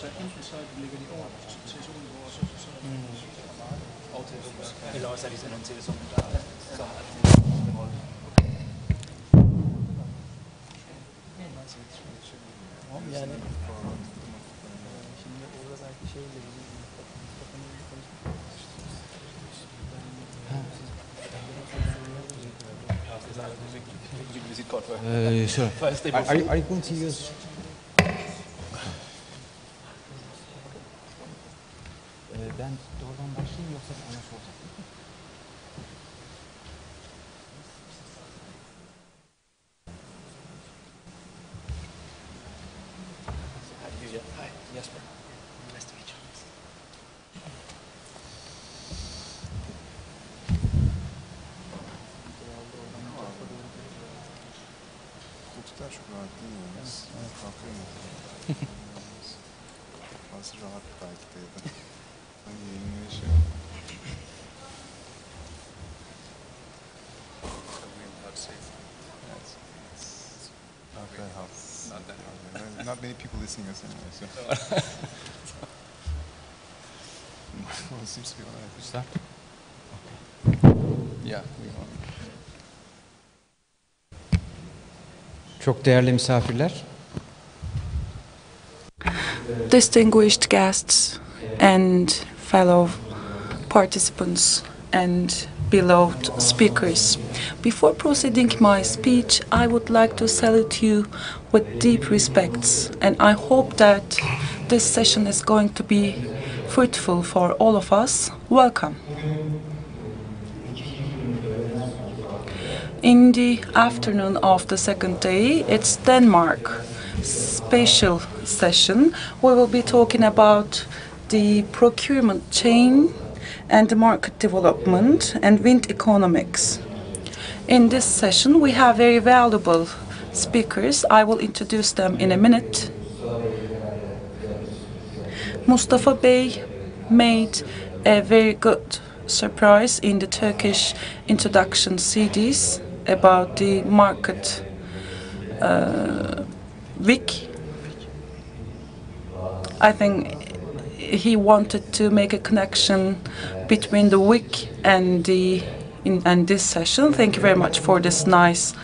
Så enten så er det ligger de over sessionen, så, så, så mm. Eller også er de sådan nogle tilsæsoner, der så har det Uh, sure. Are, are you going to use Us anyway, so. well, it seems to be all right. Start. Yeah, we are. Çok değerli misafirler, distinguished guests and fellow participants and beloved speakers. Before proceeding my speech, I would like to salute you with deep respects, and I hope that this session is going to be fruitful for all of us. Welcome. In the afternoon of the second day, it's Denmark special session. We will be talking about the procurement chain and market development and wind economics. In this session, we have very valuable speakers. I will introduce them in a minute. Mustafa Bey made a very good surprise in the Turkish introduction CDs about the market uh, week. I think he wanted to make a connection between the week and the in, and this session. Thank you very much for this nice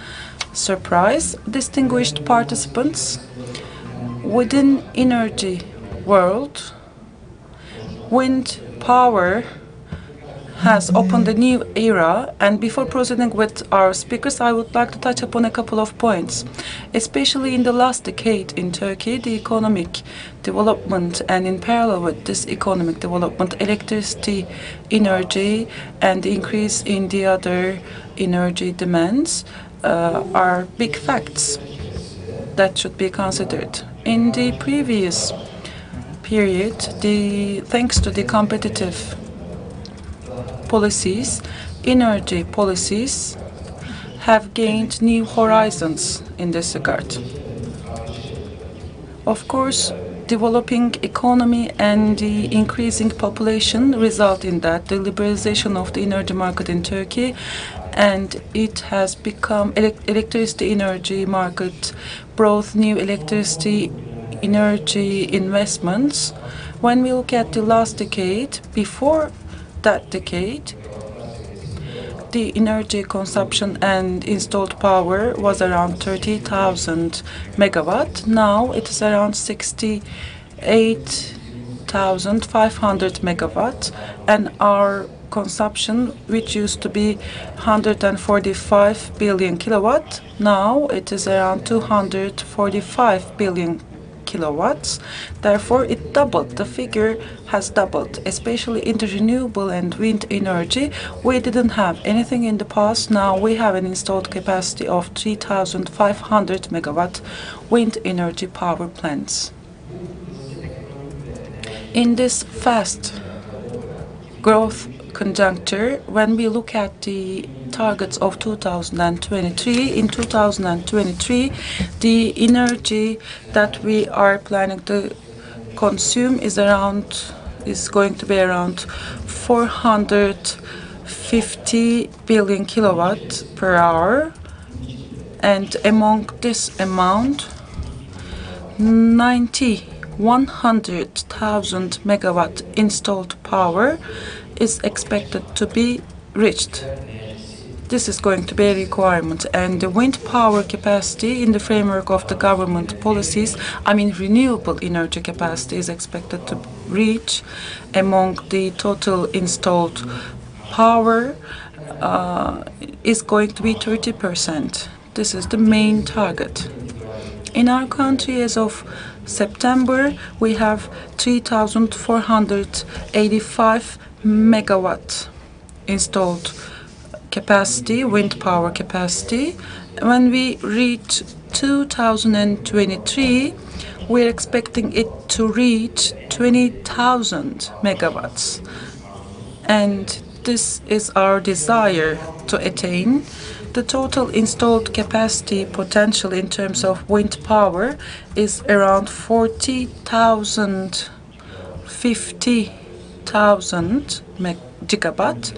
surprise, distinguished participants. Within energy world, wind power has opened a new era. And before proceeding with our speakers, I would like to touch upon a couple of points. Especially in the last decade in Turkey, the economic development, and in parallel with this economic development, electricity, energy, and the increase in the other energy demands uh, are big facts that should be considered. In the previous period, the thanks to the competitive policies, energy policies have gained new horizons in this regard. Of course, developing economy and the increasing population result in that the liberalization of the energy market in Turkey and it has become elec- electricity energy market brought new electricity energy investments when we look at the last decade before that decade the energy consumption and installed power was around 30,000 megawatt. Now it is around 68,500 megawatt, and our consumption, which used to be 145 billion kilowatt, now it is around 245 billion kilowatts. Therefore, it doubled. The figure has doubled, especially in the renewable and wind energy. We didn't have anything in the past. Now we have an installed capacity of 3,500 megawatt wind energy power plants. In this fast growth conjuncture, when we look at the targets of 2023, in 2023, the energy that we are planning to consume is around is going to be around 450 billion kilowatt per hour, and among this amount, 90 100,000 megawatt installed power is expected to be reached. This is going to be a requirement, and the wind power capacity in the framework of the government policies, I mean renewable energy capacity, is expected to reach among the total installed power uh, is going to be 30%. This is the main target. In our country, as of September, we have 3,485 megawatt installed capacity, wind power capacity. When we reach 2023, we're expecting it to reach 20,000 megawatts. And this is our desire to attain. The total installed capacity potential in terms of wind power is around 40,000, 50,000 gigawatt,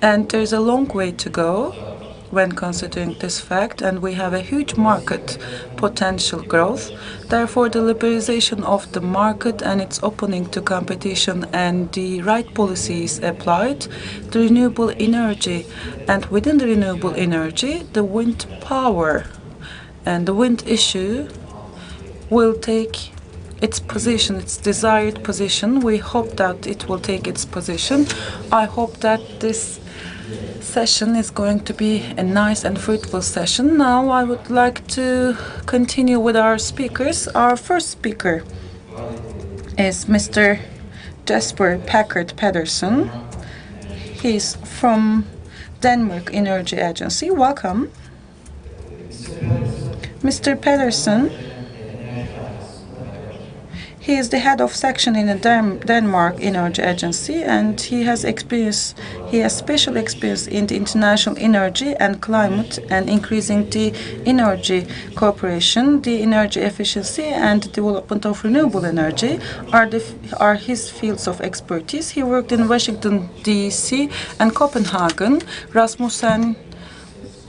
and there's a long way to go when considering this fact, and we have a huge market potential growth. Therefore, the liberalization of the market and its opening to competition and the right policies applied, the renewable energy, and within the renewable energy, the wind power and the wind issue will take its position, its desired position. We hope that it will take its position. I hope that this session is going to be a nice and fruitful session. Now I would like to continue with our speakers. Our first speaker is Mr. Jesper Packard Pedersen. He's from Denmark Energy Agency. Welcome. Mr. Pedersen he is the head of section in the Dan Denmark Energy Agency, and he has experience. He has special experience in the international energy and climate, and increasing the energy cooperation, the energy efficiency, and development of renewable energy are the are his fields of expertise. He worked in Washington D.C. and Copenhagen. Rasmussen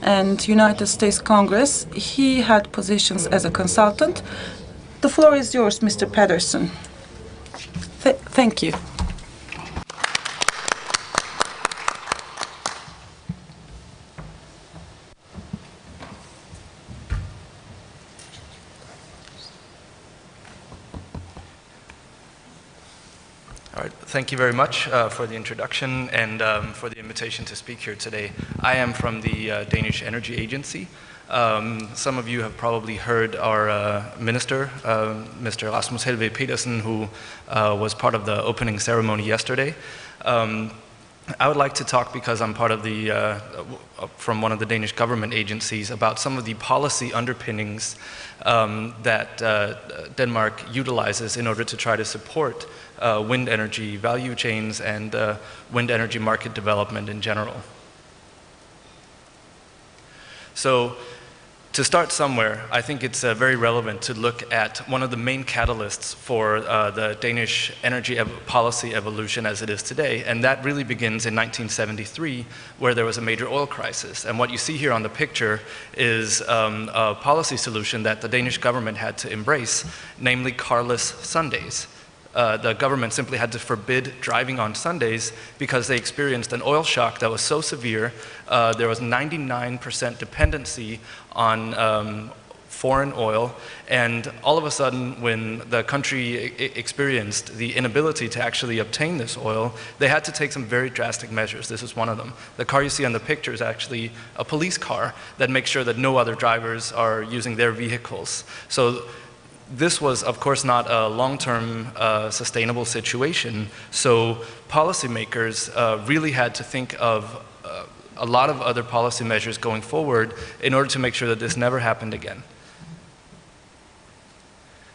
and United States Congress. He had positions as a consultant the floor is yours, Mr. Pedersen. Th thank you. Thank you very much uh, for the introduction and um, for the invitation to speak here today. I am from the uh, Danish Energy Agency. Um, some of you have probably heard our uh, minister, uh, Mr. Rasmus Helveg Petersen, who uh, was part of the opening ceremony yesterday. Um, I would like to talk because I'm part of the, uh, from one of the Danish government agencies about some of the policy underpinnings um, that uh, Denmark utilizes in order to try to support uh, wind energy value chains and wind energy market development in general. So to start somewhere, I think it's uh, very relevant to look at one of the main catalysts for uh, the Danish energy ev policy evolution as it is today, and that really begins in 1973, where there was a major oil crisis. And what you see here on the picture is um, a policy solution that the Danish government had to embrace, namely carless Sundays. Uh, the government simply had to forbid driving on Sundays because they experienced an oil shock that was so severe. Uh, there was 99% dependency on um, foreign oil, and all of a sudden, when the country experienced the inability to actually obtain this oil, they had to take some very drastic measures. This is one of them. The car you see on the picture is actually a police car that makes sure that no other drivers are using their vehicles. So this was, of course, not a long-term uh, sustainable situation. So policymakers uh, really had to think of a lot of other policy measures going forward in order to make sure that this never happened again.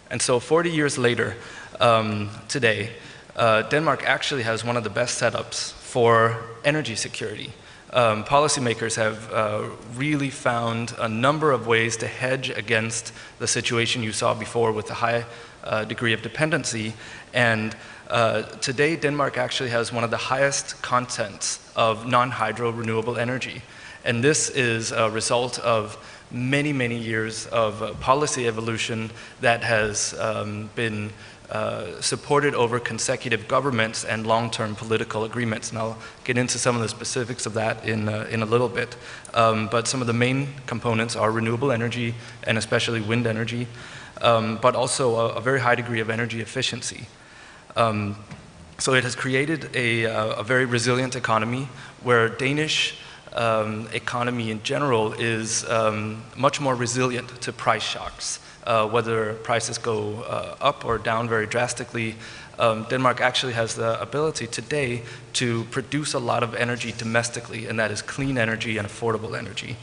And so 40 years later, um, today, uh, Denmark actually has one of the best setups for energy security um, policymakers have uh, really found a number of ways to hedge against the situation you saw before with the high uh, degree of dependency. And uh, today, Denmark actually has one of the highest contents of non-hydro renewable energy. And this is a result of many, many years of uh, policy evolution that has um, been uh, supported over consecutive governments and long-term political agreements. And I'll get into some of the specifics of that in, uh, in a little bit. Um, but some of the main components are renewable energy and especially wind energy, um, but also a, a, very high degree of energy efficiency. Um, so it has created a, uh, a, very resilient economy where Danish um, economy in general is um, much more resilient to price shocks. Uh, whether prices go uh, up or down very drastically, um, Denmark actually has the ability today to produce a lot of energy domestically, and that is clean energy and affordable energy.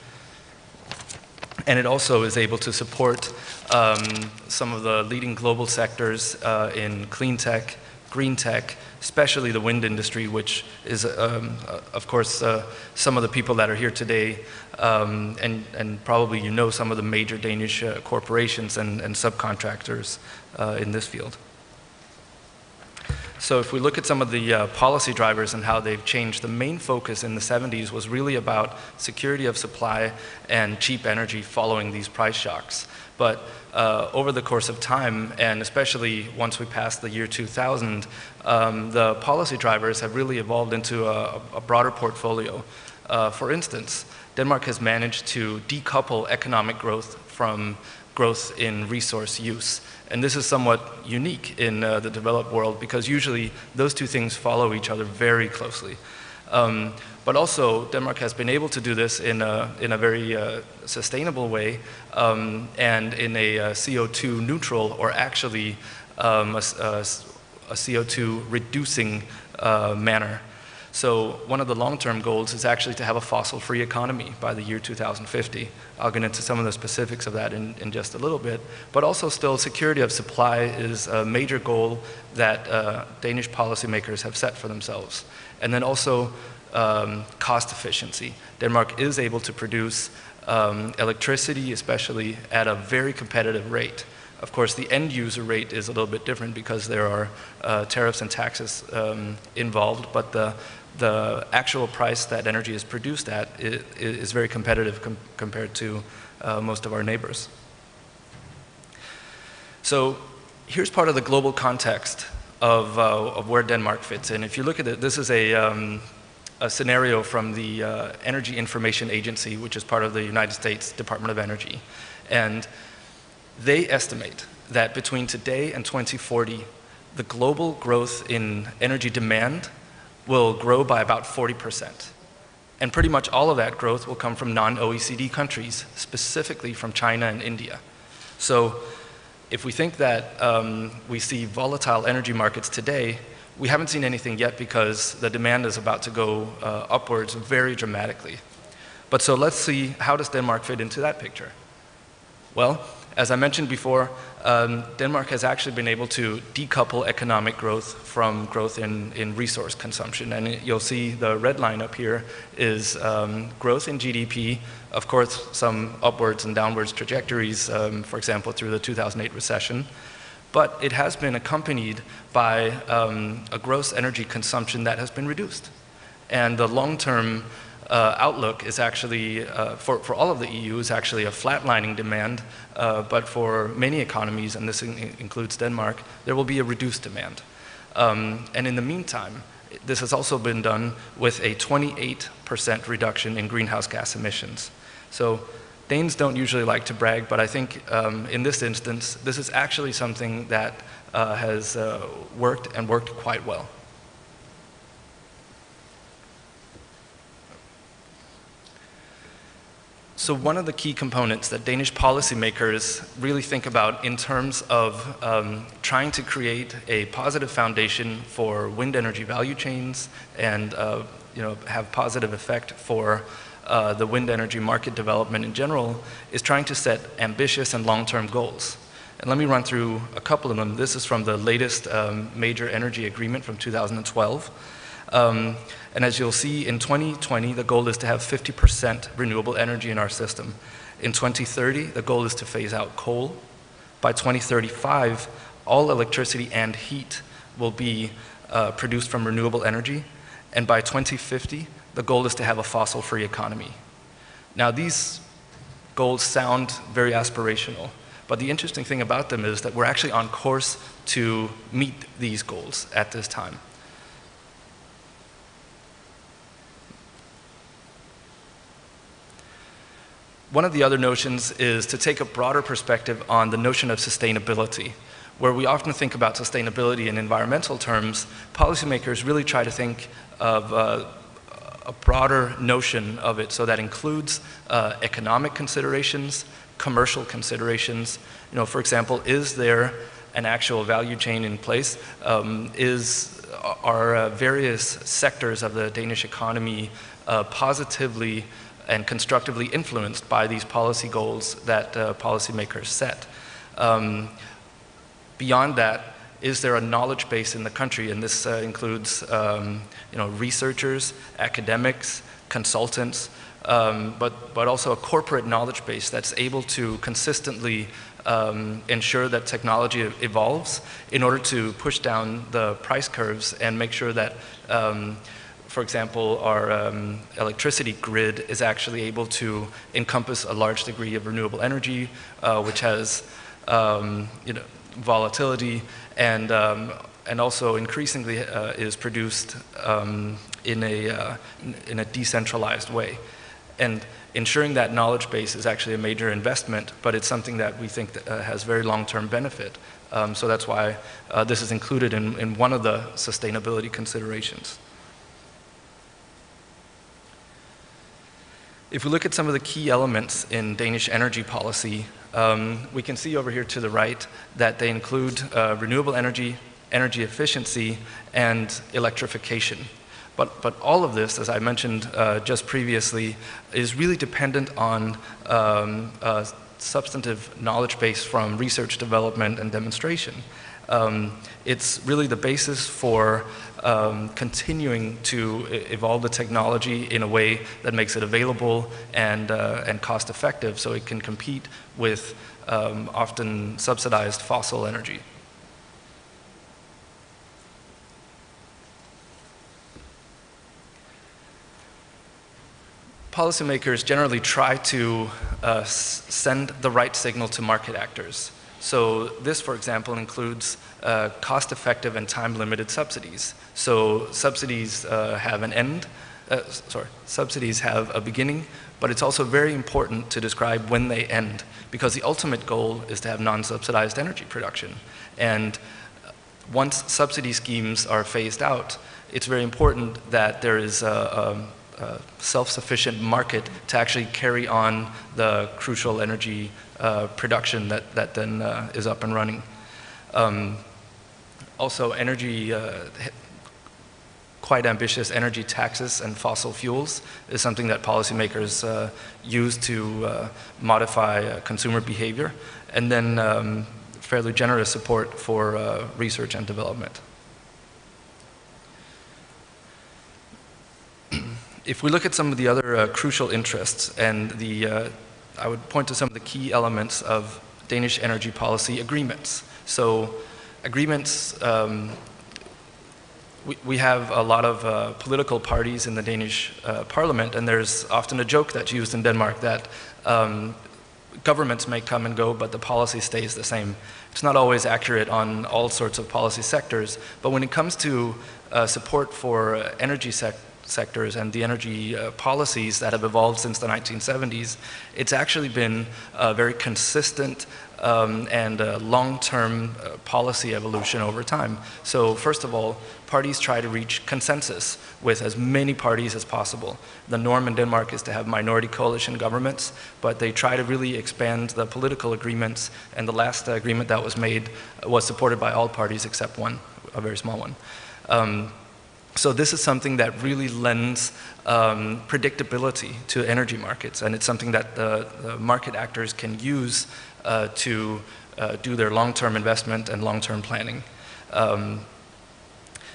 And it also is able to support um, some of the leading global sectors uh, in clean tech, green tech, especially the wind industry, which is, um, uh, of course, uh, some of the people that are here today, um, and, and probably you know some of the major Danish uh, corporations and, and subcontractors uh, in this field. So if we look at some of the uh, policy drivers and how they've changed, the main focus in the 70s was really about security of supply and cheap energy following these price shocks. But uh, over the course of time, and especially once we passed the year 2000, um, the policy drivers have really evolved into a, a broader portfolio. Uh, for instance, Denmark has managed to decouple economic growth from growth in resource use. And this is somewhat unique in uh, the developed world because usually those two things follow each other very closely. Um, but also, Denmark has been able to do this in a, in a very uh, sustainable way um, and in a, uh, CO2 neutral or actually um, a, a, a, CO2 reducing uh, manner. So one of the long-term goals is actually to have a fossil-free economy by the year 2050. I'll get into some of the specifics of that in, in just a little bit. But also still security of supply is a major goal that uh, Danish policymakers have set for themselves. And then also um, cost efficiency. Denmark is able to produce um, electricity, especially at a very competitive rate. Of course, the end user rate is a little bit different because there are uh, tariffs and taxes um, involved, but the, the actual price that energy is produced at is, is very competitive com compared to uh, most of our neighbors. So here's part of the global context of, uh, of where Denmark fits in. If you look at it, this is a, um, a scenario from the uh, Energy Information Agency, which is part of the United States Department of Energy. And they estimate that between today and 2040, the global growth in energy demand will grow by about 40%. And pretty much all of that growth will come from non-OECD countries, specifically from China and India. So if we think that um, we see volatile energy markets today, we haven't seen anything yet because the demand is about to go uh, upwards very dramatically. But so let's see, how does Denmark fit into that picture? Well, as I mentioned before, um, Denmark has actually been able to decouple economic growth from growth in, in resource consumption. And you'll see the red line up here is um, growth in GDP, of course, some upwards and downwards trajectories, um, for example, through the 2008 recession but it has been accompanied by um, a gross energy consumption that has been reduced. And the long-term uh, outlook is actually, uh, for, for all of the EU, is actually a flatlining demand, uh, but for many economies, and this in includes Denmark, there will be a reduced demand. Um, and in the meantime, this has also been done with a 28% reduction in greenhouse gas emissions. So Danes don't usually like to brag, but I think um, in this instance, this is actually something that uh, has uh, worked and worked quite well. So one of the key components that Danish policymakers really think about in terms of um, trying to create a positive foundation for wind energy value chains and uh, you know, have positive effect for uh, the wind energy market development in general is trying to set ambitious and long-term goals. And let me run through a couple of them. This is from the latest um, major energy agreement from 2012. Um, and as you'll see, in 2020, the goal is to have 50% renewable energy in our system. In 2030, the goal is to phase out coal. By 2035, all electricity and heat will be uh, produced from renewable energy. And by 2050, the goal is to have a fossil-free economy. Now these goals sound very aspirational. But the interesting thing about them is that we're actually on course to meet these goals at this time. One of the other notions is to take a broader perspective on the notion of sustainability. Where we often think about sustainability in environmental terms, policymakers really try to think of uh, a broader notion of it so that includes uh, economic considerations, commercial considerations. You know, for example, is there an actual value chain in place? Um, is, are uh, various sectors of the Danish economy uh, positively and constructively influenced by these policy goals that uh, policymakers set? Um, beyond that, is there a knowledge base in the country? And this uh, includes um, you know, researchers, academics, consultants, um, but, but also a corporate knowledge base that's able to consistently um, ensure that technology evolves in order to push down the price curves and make sure that, um, for example, our um, electricity grid is actually able to encompass a large degree of renewable energy, uh, which has um, you know, volatility and, um, and also increasingly uh, is produced um, in, a, uh, in a decentralized way. And ensuring that knowledge base is actually a major investment, but it's something that we think that, uh, has very long-term benefit. Um, so that's why uh, this is included in, in one of the sustainability considerations. If we look at some of the key elements in Danish energy policy, um, we can see over here to the right that they include uh, renewable energy, energy efficiency, and electrification. But, but all of this, as I mentioned uh, just previously, is really dependent on um, substantive knowledge base from research development and demonstration. Um, it's really the basis for um, continuing to evolve the technology in a way that makes it available and, uh, and cost effective so it can compete with um, often subsidized fossil energy. Policymakers generally try to uh, send the right signal to market actors. So this, for example, includes uh, cost-effective and time-limited subsidies. So subsidies uh, have an end, uh, sorry, subsidies have a beginning, but it's also very important to describe when they end, because the ultimate goal is to have non-subsidized energy production. And once subsidy schemes are phased out, it's very important that there is a, a, a self-sufficient market to actually carry on the crucial energy uh, production that, that then uh, is up and running. Um, also, energy, uh, quite ambitious energy taxes and fossil fuels is something that policymakers uh, use to uh, modify consumer behavior. And then um, fairly generous support for research and development. If we look at some of the other uh, crucial interests and the, uh, I would point to some of the key elements of Danish energy policy agreements. So agreements, um, we, we have a lot of uh, political parties in the Danish uh, parliament, and there's often a joke that's used in Denmark that um, governments may come and go, but the policy stays the same. It's not always accurate on all sorts of policy sectors, but when it comes to uh, support for energy sector, sectors and the energy uh, policies that have evolved since the 1970s, it's actually been a very consistent um, and long-term uh, policy evolution over time. So first of all, parties try to reach consensus with as many parties as possible. The norm in Denmark is to have minority coalition governments, but they try to really expand the political agreements, and the last agreement that was made was supported by all parties except one, a very small one. Um, so this is something that really lends um, predictability to energy markets, and it's something that the, the market actors can use uh, to uh, do their long-term investment and long-term planning. Um,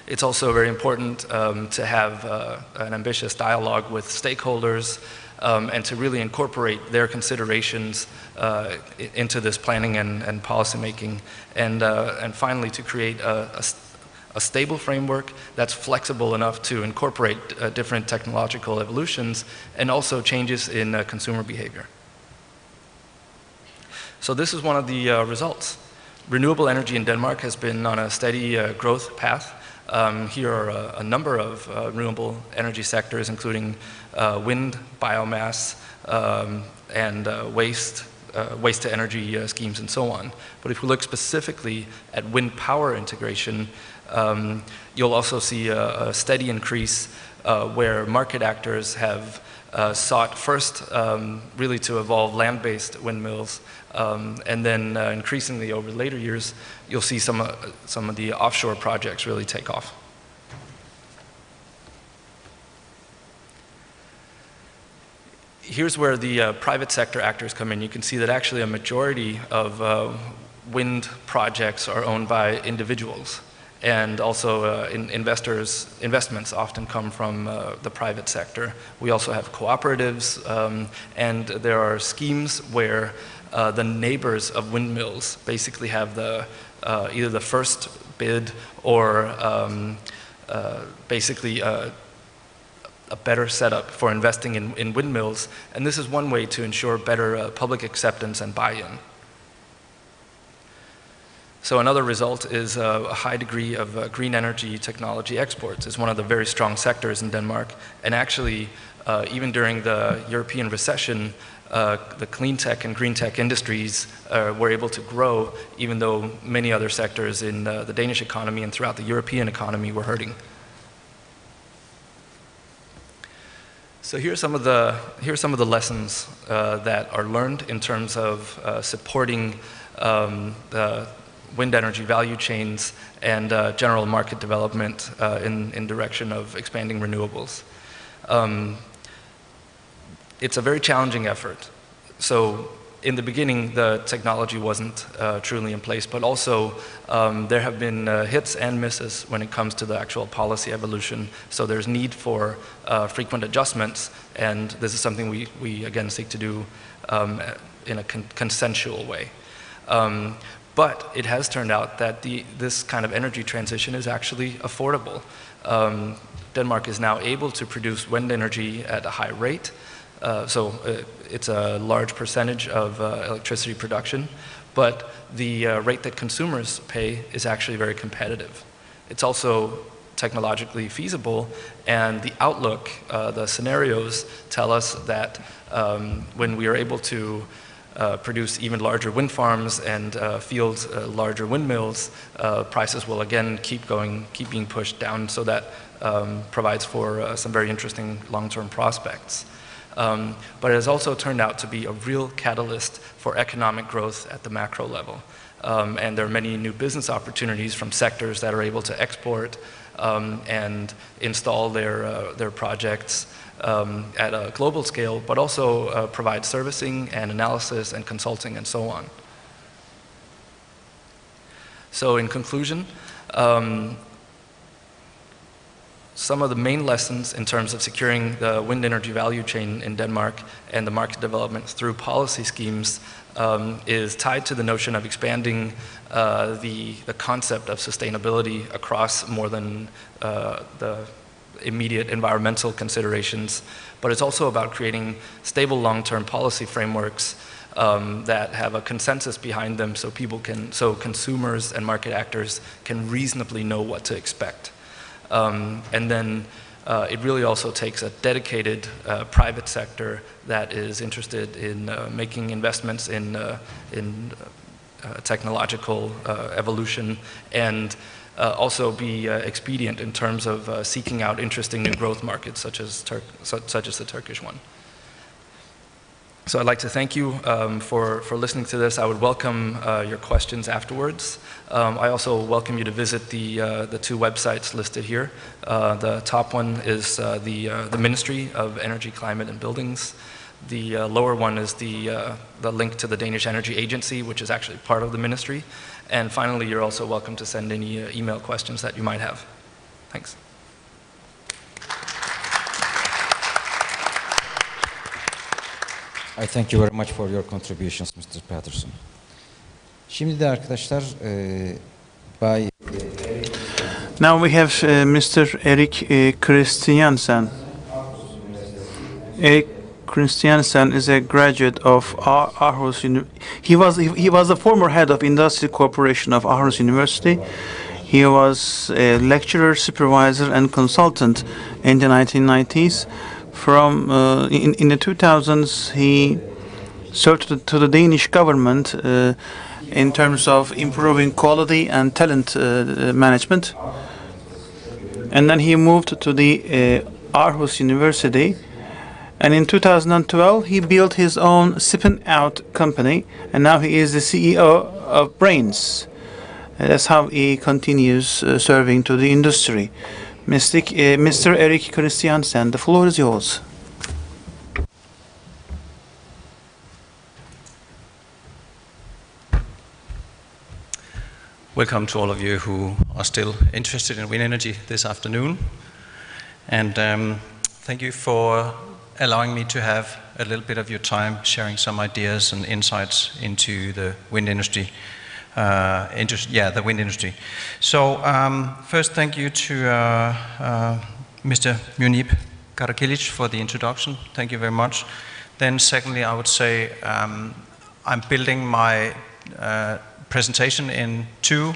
it's also very important um, to have uh, an ambitious dialogue with stakeholders um, and to really incorporate their considerations uh, into this planning and, and policy making. And, uh, and finally, to create a, a a stable framework that's flexible enough to incorporate uh, different technological evolutions and also changes in uh, consumer behavior. So this is one of the uh, results. Renewable energy in Denmark has been on a steady uh, growth path. Um, here are a, a number of uh, renewable energy sectors, including uh, wind, biomass, um, and waste, uh, waste to energy uh, schemes, and so on. But if we look specifically at wind power integration, um, you'll also see a, a steady increase uh, where market actors have uh, sought first um, really to evolve land-based windmills, um, and then uh, increasingly over later years, you'll see some, uh, some of the offshore projects really take off. Here's where the uh, private sector actors come in. You can see that actually a majority of uh, wind projects are owned by individuals and also uh, in investors investments often come from uh, the private sector. We also have cooperatives, um, and there are schemes where uh, the neighbors of windmills basically have the uh, either the first bid or um, uh, basically uh, a better setup for investing in, in, windmills. And this is one way to ensure better public acceptance and buy-in. So another result is uh, a high degree of uh, green energy technology exports. It's one of the very strong sectors in Denmark. And actually, uh, even during the European recession, uh, the clean tech and green tech industries uh, were able to grow, even though many other sectors in uh, the Danish economy and throughout the European economy were hurting. So here are some of the, here are some of the lessons that are learned in terms of supporting um, the wind energy value chains and uh, general market development uh, in, in direction of expanding renewables. Um, it's a very challenging effort. So in the beginning, the technology wasn't uh, truly in place, but also um, there have been uh, hits and misses when it comes to the actual policy evolution. So there's need for uh, frequent adjustments, and this is something we, we again seek to do um, in a con consensual way. Um, but it has turned out that the, this kind of energy transition is actually affordable. Um, Denmark is now able to produce wind energy at a high rate. Uh, so uh, it's a large percentage of uh, electricity production, but the uh, rate that consumers pay is actually very competitive. It's also technologically feasible, and the outlook, uh, the scenarios tell us that um, when we are able to produce even larger wind farms and uh, field uh, larger windmills, uh, prices will again keep going, keep being pushed down, so that um, provides for uh, some very interesting long-term prospects. Um, but it has also turned out to be a real catalyst for economic growth at the macro level. Um, and there are many new business opportunities from sectors that are able to export um, and install their, uh, their projects um, at a global scale, but also uh, provide servicing and analysis and consulting and so on. So in conclusion, um, some of the main lessons in terms of securing the wind energy value chain in Denmark and the market development through policy schemes um, is tied to the notion of expanding uh, the, the concept of sustainability across more than uh, the immediate environmental considerations, but it's also about creating stable long-term policy frameworks um, that have a consensus behind them so people can, so consumers and market actors can reasonably know what to expect. Um, and then uh, it really also takes a dedicated uh, private sector that is interested in uh, making investments in, uh, in uh, technological uh, evolution and uh, also be uh, expedient in terms of uh, seeking out interesting new growth markets such as, Tur such as the Turkish one. So I'd like to thank you um, for, for listening to this. I would welcome uh, your questions afterwards. Um, I also welcome you to visit the, uh, the two websites listed here. Uh, the top one is the, the Ministry of Energy, Climate and Buildings. The lower one is the, the link to the Danish Energy Agency, which is actually part of the ministry. And finally, you're also welcome to send any uh, email questions that you might have. Thanks. I thank you very much for your contributions, Mr. Patterson. Şimdi de arkadaşlar e, Bay Now we have uh, Mr. Erik uh, Christiansen. Erik Christiansen is a graduate of Aarhus. Uni- he was he, was the former head of Industry Corporation of Aarhus University. He was a lecturer, supervisor, and consultant in the 1990s. From uh, in in the 2000s, he served to the, to the Danish government uh, in terms of improving quality and talent uh, management. And then he moved to the uh, Aarhus University. And in 2012, he built his own Sippin Out company, and now he is the CEO of Brains. And that's how he continues uh, serving to the industry. Mystic, uh, Mr. Erik Christiansen, the floor is yours. Welcome to all of you who are still interested in wind energy this afternoon. And um, thank you for allowing me to have a little bit of your time sharing some ideas and insights into the wind industry. Uh, yeah, the wind industry. So, um, first, thank you to uh, uh, Mr. Munib Karakilic for the introduction. Thank you very much. Then, secondly, I would say um, I'm building my uh, presentation in two,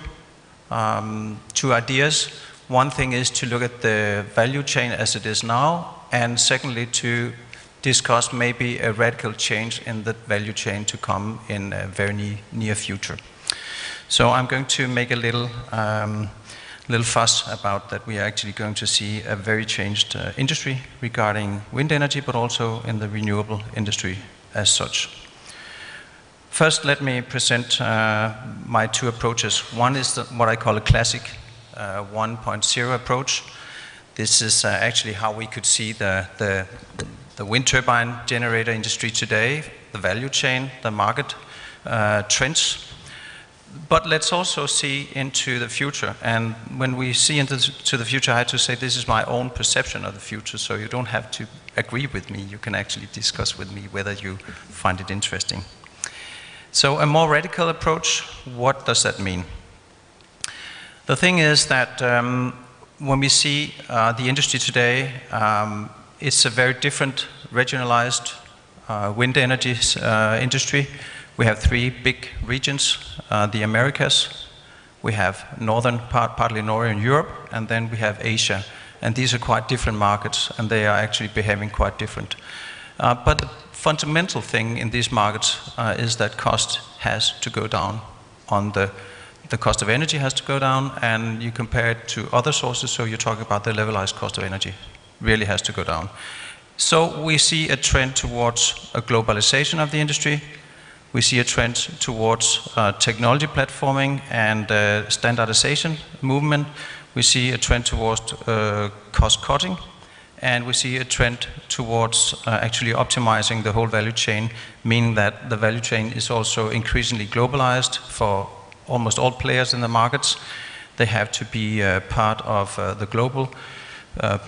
um, two ideas. One thing is to look at the value chain as it is now, and secondly, to discuss maybe a radical change in the value chain to come in a very ne- near future. So I'm going to make a little, um, little fuss about that we are actually going to see a very changed uh, industry regarding wind energy, but also in the renewable industry as such. First, let me present uh, my two approaches. One is the, what I call a classic uh, 1.0 approach. This is uh, actually how we could see the, the, the, wind turbine generator industry today, the value chain, the market uh, trends. But let's also see into the future. And when we see into to the future, I have to say this is my own perception of the future, so you don't have to agree with me. You can actually discuss with me whether you find it interesting. So, a more radical approach, what does that mean? The thing is that um, when we see uh, the industry today, um, it's a very different regionalized uh, wind energy uh, industry. We have three big regions uh, the Americas, we have northern part, partly northern Europe, and then we have Asia. And these are quite different markets, and they are actually behaving quite different. Uh, but the fundamental thing in these markets uh, is that cost has to go down on the the cost of energy has to go down and you compare it to other sources so you're talking about the levelized cost of energy really has to go down. So we see a trend towards a globalization of the industry. We see a trend towards uh, technology platforming and uh, standardization movement. We see a trend towards uh, cost cutting. And we see a trend towards uh, actually optimizing the whole value chain, meaning that the value chain is also increasingly globalized for almost all players in the markets. They have to be uh, part of uh, the global, uh,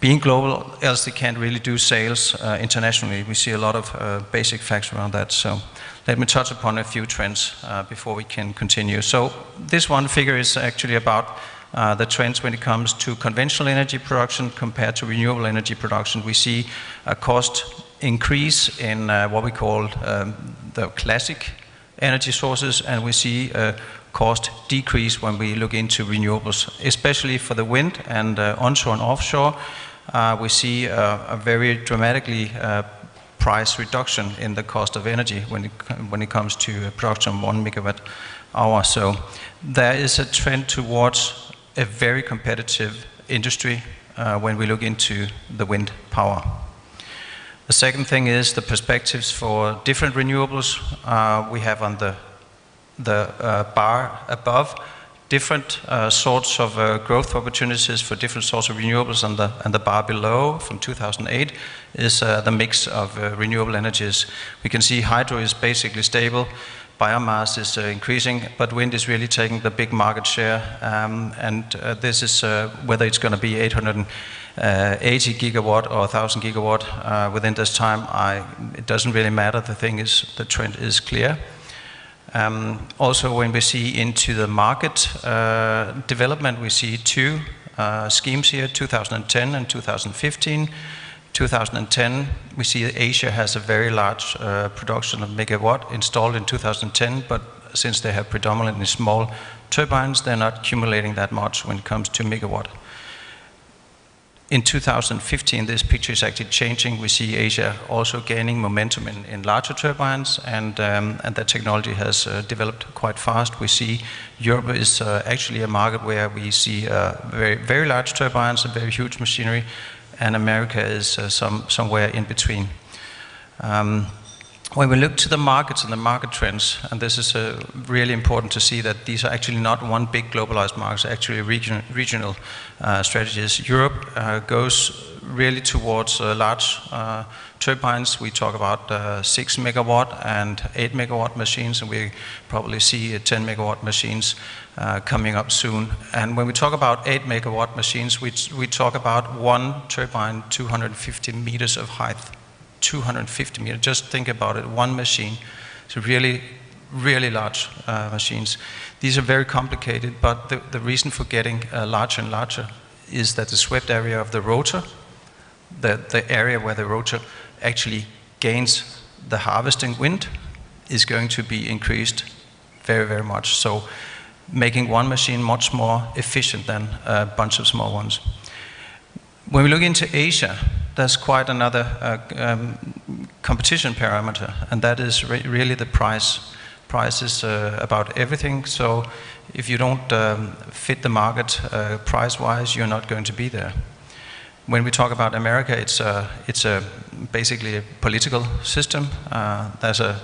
being global, else they can't really do sales uh, internationally. We see a lot of uh, basic facts around that. So let me touch upon a few trends before we can continue. So this one figure is actually about uh, the trends when it comes to conventional energy production compared to renewable energy production. We see a cost increase in uh, what we call um, the classic energy sources, and we see a cost decrease when we look into renewables, especially for the wind and uh, onshore and offshore. Uh, we see a very dramatically uh, price reduction in the cost of energy when it, when it comes to production of one megawatt hour. So there is a trend towards a very competitive industry uh, when we look into the wind power. The second thing is the perspectives for different renewables. Uh, we have on the, the uh, bar above different uh, sorts of uh, growth opportunities for different sorts of renewables, and the, and the bar below from 2008 is uh, the mix of renewable energies. We can see hydro is basically stable, biomass is uh, increasing, but wind is really taking the big market share. Um, and uh, this is uh, whether it's going to be 880 gigawatt or 1,000 gigawatt uh, within this time. I, it doesn't really matter. The thing is, the trend is clear. Um, also, when we see into the market uh, development, we see two uh, schemes here, 2010 and 2015. 2010, we see Asia has a very large uh, production of megawatt installed in 2010, but since they have predominantly small turbines, they're not accumulating that much when it comes to megawatt. In 2015, this picture is actually changing. We see Asia also gaining momentum in, in larger turbines, and, um, and that technology has uh, developed quite fast. We see Europe is uh, actually a market where we see uh, very, very large turbines and very huge machinery, and America is uh, some, somewhere in between. Um, when we look to the markets and the market trends, and this is uh, really important to see that these are actually not one big globalized market, actually region, regional uh, strategies. Europe uh, goes really towards uh, large uh, turbines. We talk about uh, 6 megawatt and 8 megawatt machines, and we probably see 10 megawatt machines coming up soon. And when we talk about 8 megawatt machines, we, we talk about one turbine, 250 meters of height 250 meters. Just think about it, one machine. It's really, really large uh, machines. These are very complicated, but the, the reason for getting uh, larger and larger is that the swept area of the rotor, the, the area where the rotor actually gains the harvesting wind, is going to be increased very, very much. So making one machine much more efficient than a bunch of small ones. When we look into Asia, there's quite another uh, um, competition parameter, and that is re really the price. Price is uh, about everything, so if you don't um, fit the market uh, price-wise, you're not going to be there. When we talk about America, it's a, it's a basically a political system. Uh, there's a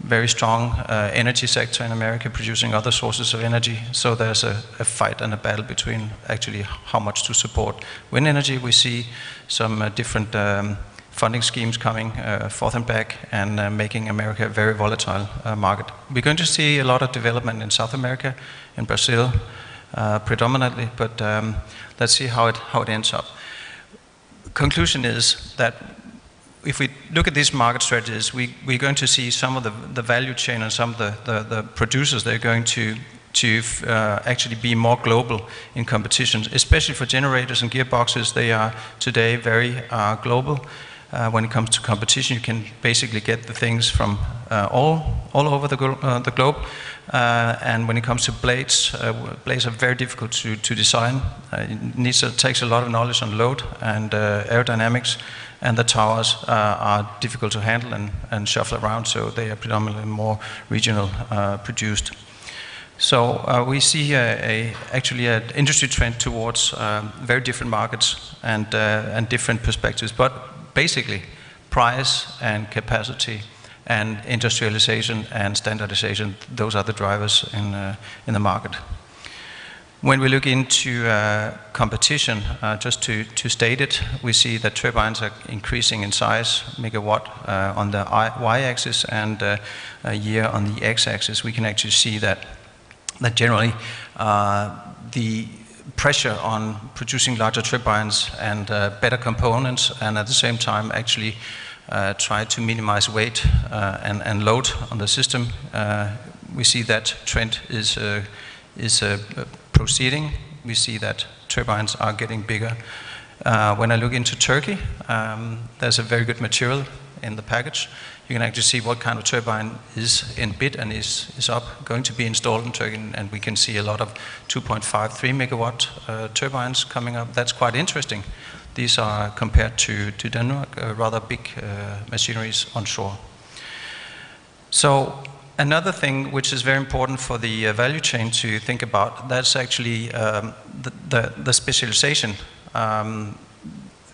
very strong uh, energy sector in America producing other sources of energy. So there's a, a, fight and a battle between actually how much to support wind energy. We see some uh, different um, funding schemes coming uh, forth and back and uh, making America a very volatile uh, market. We're going to see a lot of development in South America, in Brazil uh, predominantly, but um, let's see how it, how it ends up. Conclusion is that if we look at these market strategies, we, we're going to see some of the, the value chain and some of the, the, the producers, they're going to, to uh, actually be more global in competitions, especially for generators and gearboxes. They are today very uh, global. Uh, when it comes to competition, you can basically get the things from uh, all, all over the, uh, the globe. Uh, and when it comes to blades, blades are very difficult to, to design. it needs, takes a lot of knowledge on load and aerodynamics and the towers uh, are difficult to handle and, and shuffle around, so they are predominantly more regional uh, produced. So uh, we see a, a, actually an industry trend towards um, very different markets and, uh, and different perspectives, but basically price and capacity and industrialization and standardization, those are the drivers in, uh, in the market. When we look into uh, competition, uh, just to, to state it, we see that turbines are increasing in size, megawatt uh, on the y-axis and uh, a year on the x-axis. We can actually see that, that generally uh, the pressure on producing larger turbines and uh, better components and at the same time actually try to minimize weight and, and load on the system. we see that trend is, is proceeding. We see that turbines are getting bigger. Uh, when I look into Turkey, um, there's a very good material in the package. You can actually see what kind of turbine is in bid and is, is up, going to be installed in Turkey, and we can see a lot of 2.5, 3 megawatt uh, turbines coming up. That's quite interesting. These are compared to, to Denmark, uh, rather big uh, machineries onshore. So Another thing which is very important for the uh, value chain to think about, that's actually um, the, the, the, specialization. Um,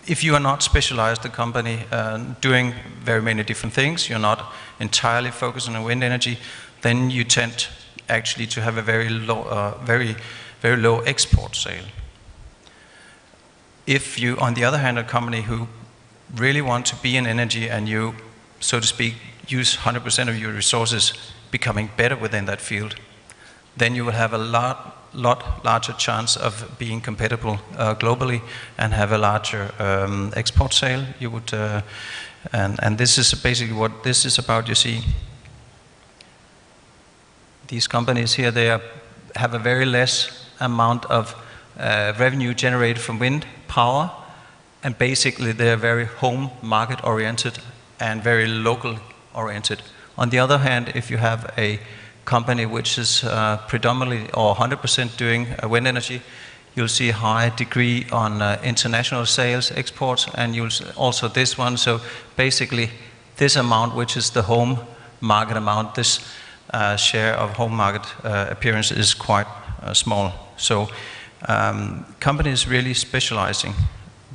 if you are not specialized, the company uh, doing very many different things, you're not entirely focused on wind energy, then you tend actually to have a very low, uh, very, very low export sale. If you, on the other hand, a company who really want to be in energy and you, so to speak, use 100% of your resources becoming better within that field, then you will have a lot, lot larger chance of being compatible uh, globally and have a larger um, export sale. You would, uh, and, and this is basically what this is about. You see, these companies here, they are, have a very less amount of uh, revenue generated from wind power and basically they're very home market oriented and very local oriented. On the other hand, if you have a company which is uh, predominantly or 100% doing uh, wind energy, you'll see a high degree on uh, international sales, exports, and you'll also this one. So basically, this amount, which is the home market amount, this uh, share of home market uh, appearance is quite uh, small. So um, companies really specializing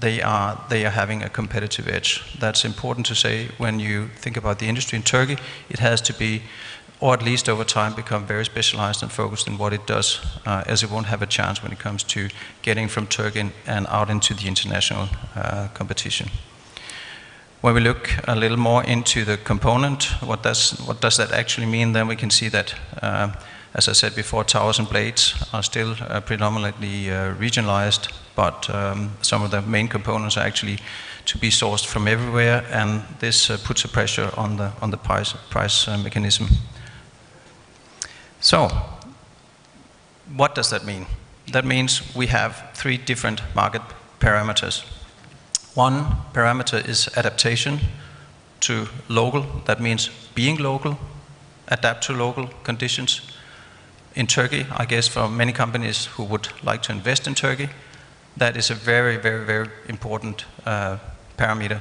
they are, they are having a competitive edge. That's important to say when you think about the industry in Turkey. It has to be, or at least over time, become very specialized and focused in what it does, uh, as it won't have a chance when it comes to getting from Turkey and out into the international uh, competition. When we look a little more into the component, what does, what does that actually mean, then we can see that uh, as I said before, towers and blades are still uh, predominantly uh, regionalized, but um, some of the main components are actually to be sourced from everywhere, and this uh, puts a pressure on the, on the price, price mechanism. So, what does that mean? That means we have three different market parameters. One parameter is adaptation to local, that means being local, adapt to local conditions in Turkey, I guess for many companies who would like to invest in Turkey, that is a very, very, very important uh, parameter.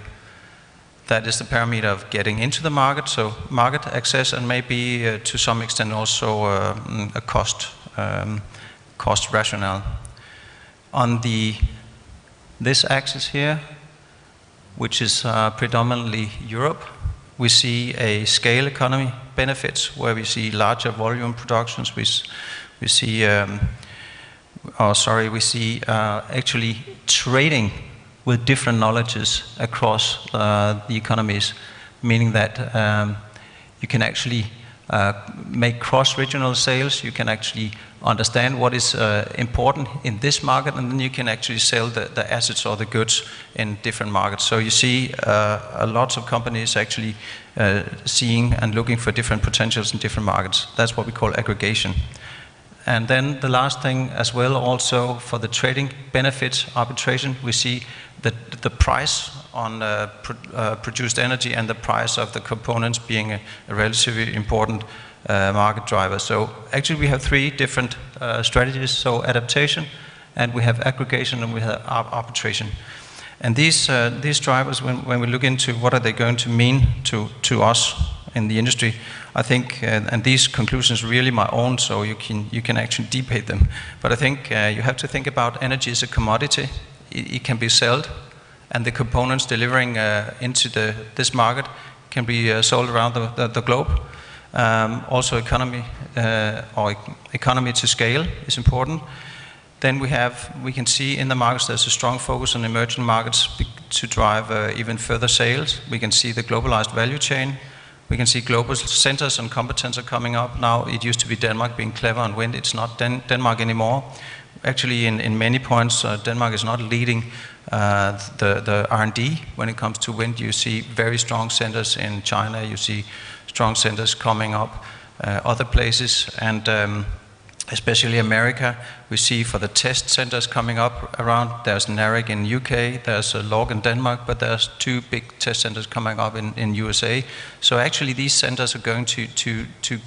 That is the parameter of getting into the market, so market access and maybe uh, to some extent also uh, a cost, um, cost rationale. On the, this axis here, which is uh, predominantly Europe, we see a scale economy benefits where we see larger volume productions. We, we see, um, oh, sorry, we see uh, actually trading with different knowledges across uh, the economies, meaning that um, you can actually uh, make cross-regional sales. You can actually understand what is uh, important in this market, and then you can actually sell the, the assets or the goods in different markets. So you see uh, lots of companies actually uh, seeing and looking for different potentials in different markets. That's what we call aggregation. And then the last thing as well, also for the trading benefits arbitration, we see that the price on uh, pro uh, produced energy and the price of the components being a, a relatively important market driver. So actually we have three different uh, strategies. So adaptation, and we have aggregation, and we have arbitration. And these, uh, these drivers, when, when we look into what are they going to mean to, to us in the industry, I think, uh, and these conclusions are really my own, so you can, you can actually debate them. But I think uh, you have to think about energy as a commodity. It, it can be sold, and the components delivering uh, into the, this market can be uh, sold around the, the, the globe. Um, also economy, uh, or economy to scale is important. Then we have, we can see in the markets there's a strong focus on emerging markets to drive uh, even further sales. We can see the globalized value chain. We can see global centers and competence are coming up. Now it used to be Denmark being clever on wind. It's not Den Denmark anymore. Actually, in, in many points, uh, Denmark is not leading uh, the, the R&D when it comes to wind. You see very strong centers in China. You see strong centers coming up uh, other places. And um, especially America. We see for the test centers coming up around, there's NAREC in UK, there's a LOG in Denmark, but there's two big test centers coming up in, in USA. So actually these centers are going to, to, to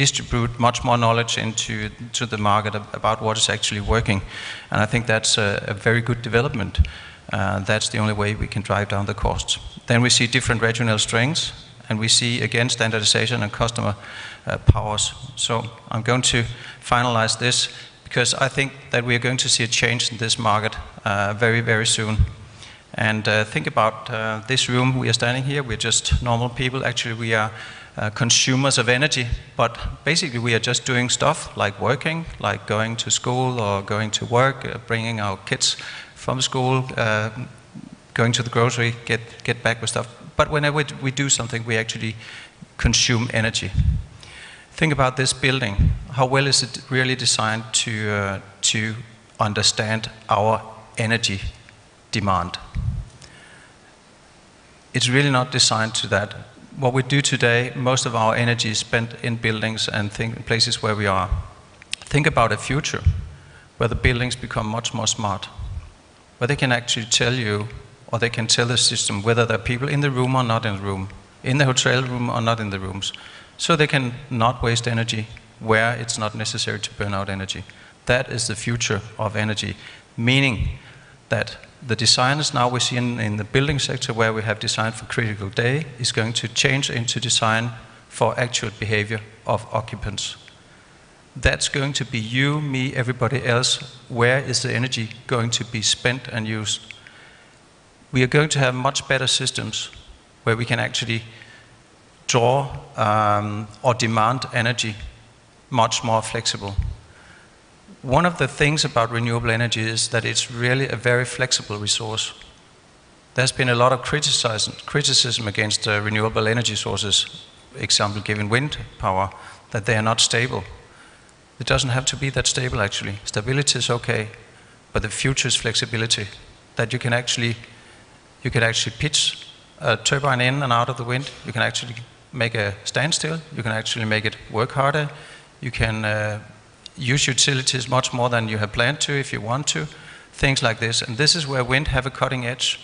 distribute much more knowledge into to the market about what is actually working. And I think that's a, a very good development. Uh, that's the only way we can drive down the costs. Then we see different regional strengths, and we see again standardization and customer uh, powers. So I'm going to finalize this because I think that we are going to see a change in this market uh, very, very soon. And uh, think about uh, this room. We are standing here. We're just normal people. Actually, we are uh, consumers of energy. But basically, we are just doing stuff like working, like going to school or going to work, uh, bringing our kids from school, going to the grocery, get, get back with stuff. But whenever we do something, we actually consume energy. Think about this building. How well is it really designed to, uh, to understand our energy demand? It's really not designed to that. What we do today, most of our energy is spent in buildings and think, places where we are. Think about a future where the buildings become much more smart. where they can actually tell you, or they can tell the system whether there are people in the room or not in the room, in the hotel room or not in the rooms, so they can not waste energy where it's not necessary to burn out energy. That is the future of energy, meaning that the designers now we see in, in the building sector where we have design for critical day is going to change into design for actual behavior of occupants. That's going to be you, me, everybody else. Where is the energy going to be spent and used? We are going to have much better systems where we can actually draw um, or demand energy much more flexible. One of the things about renewable energy is that it's really a very flexible resource. There's been a lot of criticism, against uh, renewable energy sources, example given wind power, that they are not stable. It doesn't have to be that stable actually. Stability is okay, but the future is flexibility. That you can actually, you can actually pitch a turbine in and out of the wind. You can actually make a standstill. You can actually make it work harder. You can uh, use utilities much more than you have planned to if you want to. Things like this. And this is where wind have a cutting edge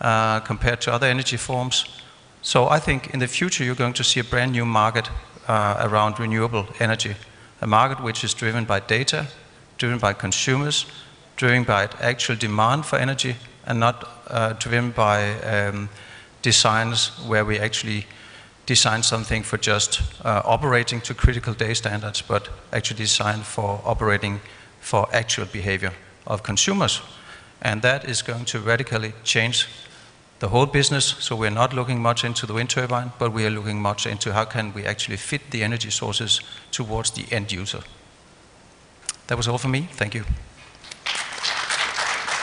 uh, compared to other energy forms. So I think in the future you're going to see a brand new market uh, around renewable energy. A market which is driven by data, driven by consumers, driven by actual demand for energy, and not uh, driven by um, designs where we actually design something for just uh, operating to critical day standards, but actually design for operating for actual behavior of consumers. And that is going to radically change the whole business. So we're not looking much into the wind turbine, but we are looking much into how can we actually fit the energy sources towards the end user. That was all for me. Thank you.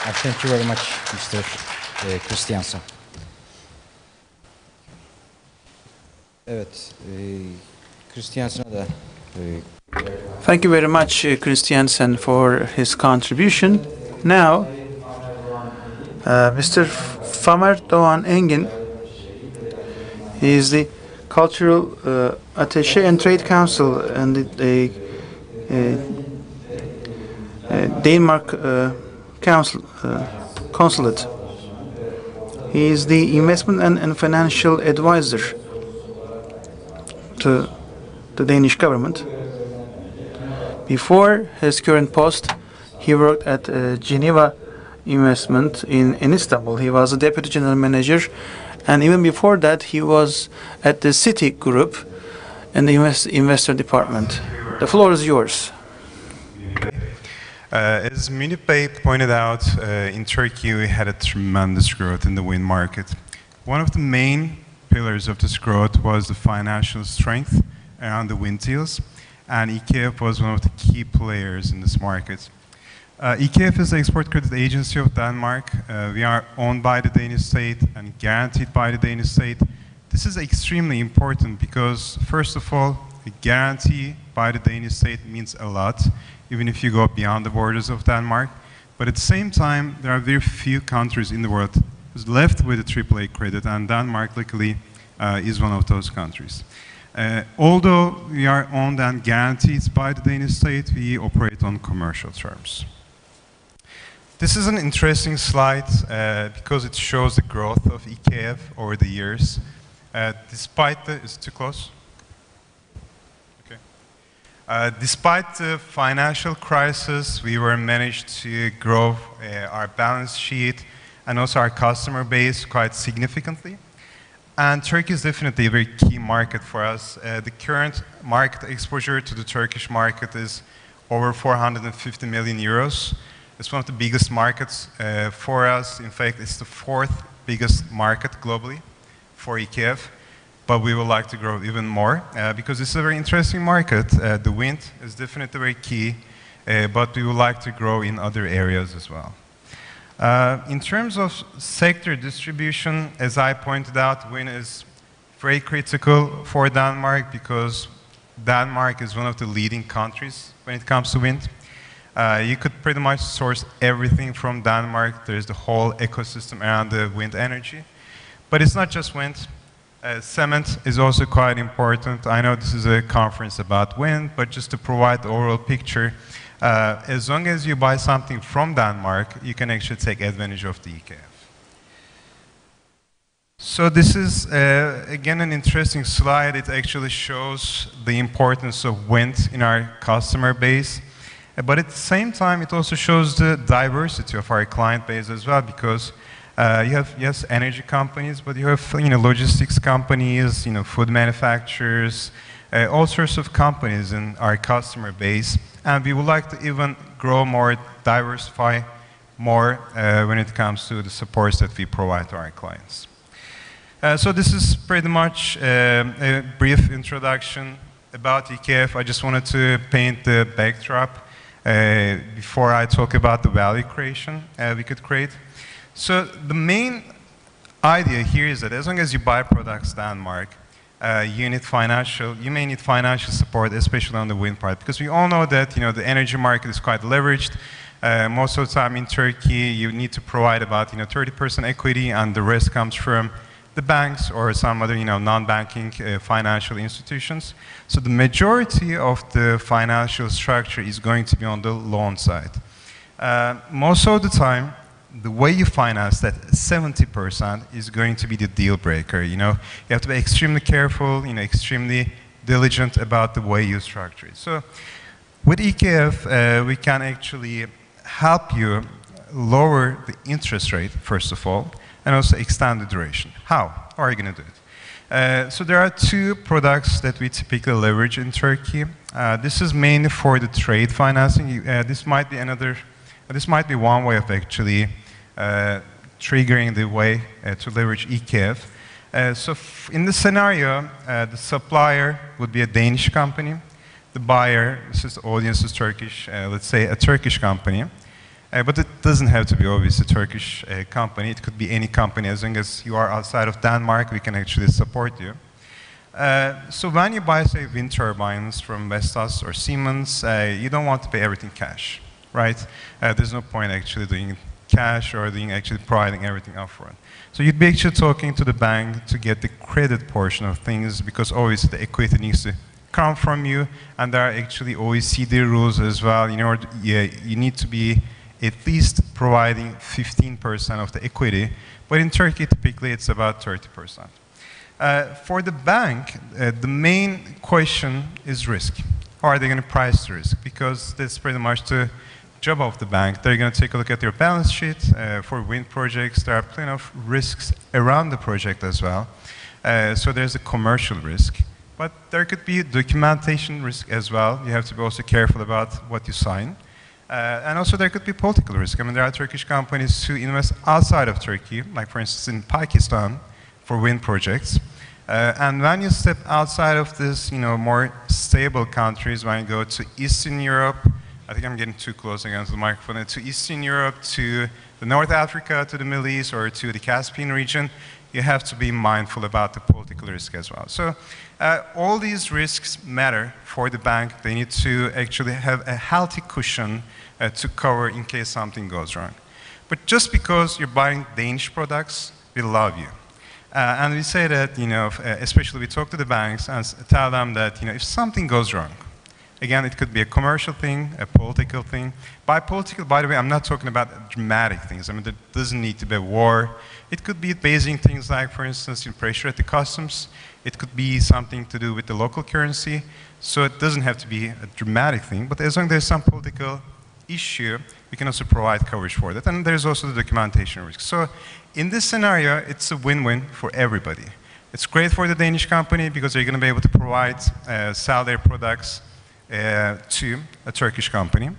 Uh, Thank you very much, Mr. uh, Christiansen. Evet, Christiansen'a da Thank you very much, uh, Christiansen, for his contribution. Now, uh, Mr. Famer Doğan Engin, he is the Cultural uh, Attaché and Trade Council and the, uh, uh, Denmark Council, Consulate. He is the investment and, and financial advisor to the Danish government. Before his current post, he worked at uh, Geneva Investment in, in Istanbul. He was a deputy general manager, and even before that, he was at the Citigroup in the invest, investor department. The floor is yours. Uh, as Munip pointed out, uh, in Turkey we had a tremendous growth in the wind market. One of the main pillars of this growth was the financial strength around the wind deals, and EKF was one of the key players in this market. Uh, EKF is the export credit agency of Denmark. Uh, we are owned by the Danish state and guaranteed by the Danish state. This is extremely important because, first of all, a guarantee by the Danish state means a lot, even if you go beyond the borders of Denmark. But at the same time, there are very few countries in the world who's left with a AAA credit, and Denmark, luckily, uh, is one of those countries. Uh, although we are owned and guaranteed by the Danish state, we operate on commercial terms. This is an interesting slide uh, because it shows the growth of EKF over the years. Uh, despite the, is too close? Okay. Uh, despite the financial crisis, we were managed to grow uh, our balance sheet and also our customer base quite significantly. And Turkey is definitely a very key market for us. Uh, the current market exposure to the Turkish market is over 450 million euros. It's one of the biggest markets uh, for us. In fact, it's the fourth biggest market globally for EKF. But we would like to grow even more uh, because it's a very interesting market. Uh, the wind is definitely very key, uh, but we would like to grow in other areas as well. Uh, in terms of sector distribution, as I pointed out, wind is very critical for Denmark because Denmark is one of the leading countries when it comes to wind. Uh, you could pretty much source everything from Denmark. There's the whole ecosystem around the wind energy. But it's not just wind. Uh, cement is also quite important. I know this is a conference about wind, but just to provide the overall picture, uh, as long as you buy something from Denmark, you can actually take advantage of the EKF. So this is, uh, again, an interesting slide. It actually shows the importance of wind in our customer base. Uh, But at the same time, it also shows the diversity of our client base as well, because uh, you have, yes, energy companies, but you have, you know, logistics companies, you know, food manufacturers, uh, all sorts of companies in our customer base. And we would like to even grow more, diversify more uh, when it comes to the supports that we provide to our clients. Uh, so this is pretty much um, a brief introduction about EKF. I just wanted to paint the backdrop uh, before I talk about the value creation uh, we could create. So the main idea here is that as long as you buy products Denmark, uh, you need financial, you may need financial support, especially on the wind part, because we all know that you know the energy market is quite leveraged. Uh, most of the time in Turkey, you need to provide about you know 30% equity, and the rest comes from the banks or some other you know non-banking uh, financial institutions. So the majority of the financial structure is going to be on the loan side. Uh, most of the time, the way you finance that 70% is going to be the deal breaker. You know, you have to be extremely careful, you know, extremely diligent about the way you structure it. So with EKF, uh, we can actually help you lower the interest rate, first of all, and also extend the duration. How? Are you going to do it? Uh, so there are two products that we typically leverage in Turkey. Uh, this is mainly for the trade financing. Uh, this might be another, this might be one way of actually triggering the way uh, to leverage EKF. Uh, so in this scenario, uh, the supplier would be a Danish company. The buyer, since the audience is Turkish, uh, let's say a Turkish company. Uh, but it doesn't have to be always a Turkish uh, company. It could be any company. As long as you are outside of Denmark, we can actually support you. Uh, so when you buy, say, wind turbines from Vestas or Siemens, uh, you don't want to pay everything cash, right? Uh, there's no point actually doing cash or doing actually providing everything upfront. So you'd be actually talking to the bank to get the credit portion of things because always the equity needs to come from you, and there are actually OECD rules as well. You know, yeah, you need to be at least providing 15% of the equity, but in Turkey typically it's about 30%. Uh, for the bank, uh, the main question is risk. How are they going to price the risk? Because that's pretty much the job of the bank. They're going to take a look at your balance sheet. Uh, for wind projects, there are plenty of risks around the project as well. Uh, so there's a commercial risk. But there could be documentation risk as well. You have to be also careful about what you sign. Uh, and also there could be political risk. I mean, there are Turkish companies who invest outside of Turkey, like for instance in Pakistan, for wind projects. Uh, and when you step outside of this, you know, more stable countries, when you go to Eastern Europe, I think I'm getting too close against the microphone, to Eastern Europe, to the North Africa, to the Middle East, or to the Caspian region, you have to be mindful about the political risk as well. So uh, all these risks matter for the bank. They need to actually have a healthy cushion uh, to cover in case something goes wrong. But just because you're buying Danish products, we love you. Uh, and we say that, you know, uh, especially we talk to the banks and tell them that, you know, if something goes wrong, again, it could be a commercial thing, a political thing. By political, by the way, I'm not talking about dramatic things. I mean, there doesn't need to be a war. It could be basic things like, for instance, in pressure at the customs. It could be something to do with the local currency. So it doesn't have to be a dramatic thing. But as long as there's some political issue, we can also provide coverage for that. And there's also the documentation risk. So in this scenario, it's a win-win for everybody. It's great for the Danish company because they're going to be able to provide, uh, sell their products Uh, to a Turkish company.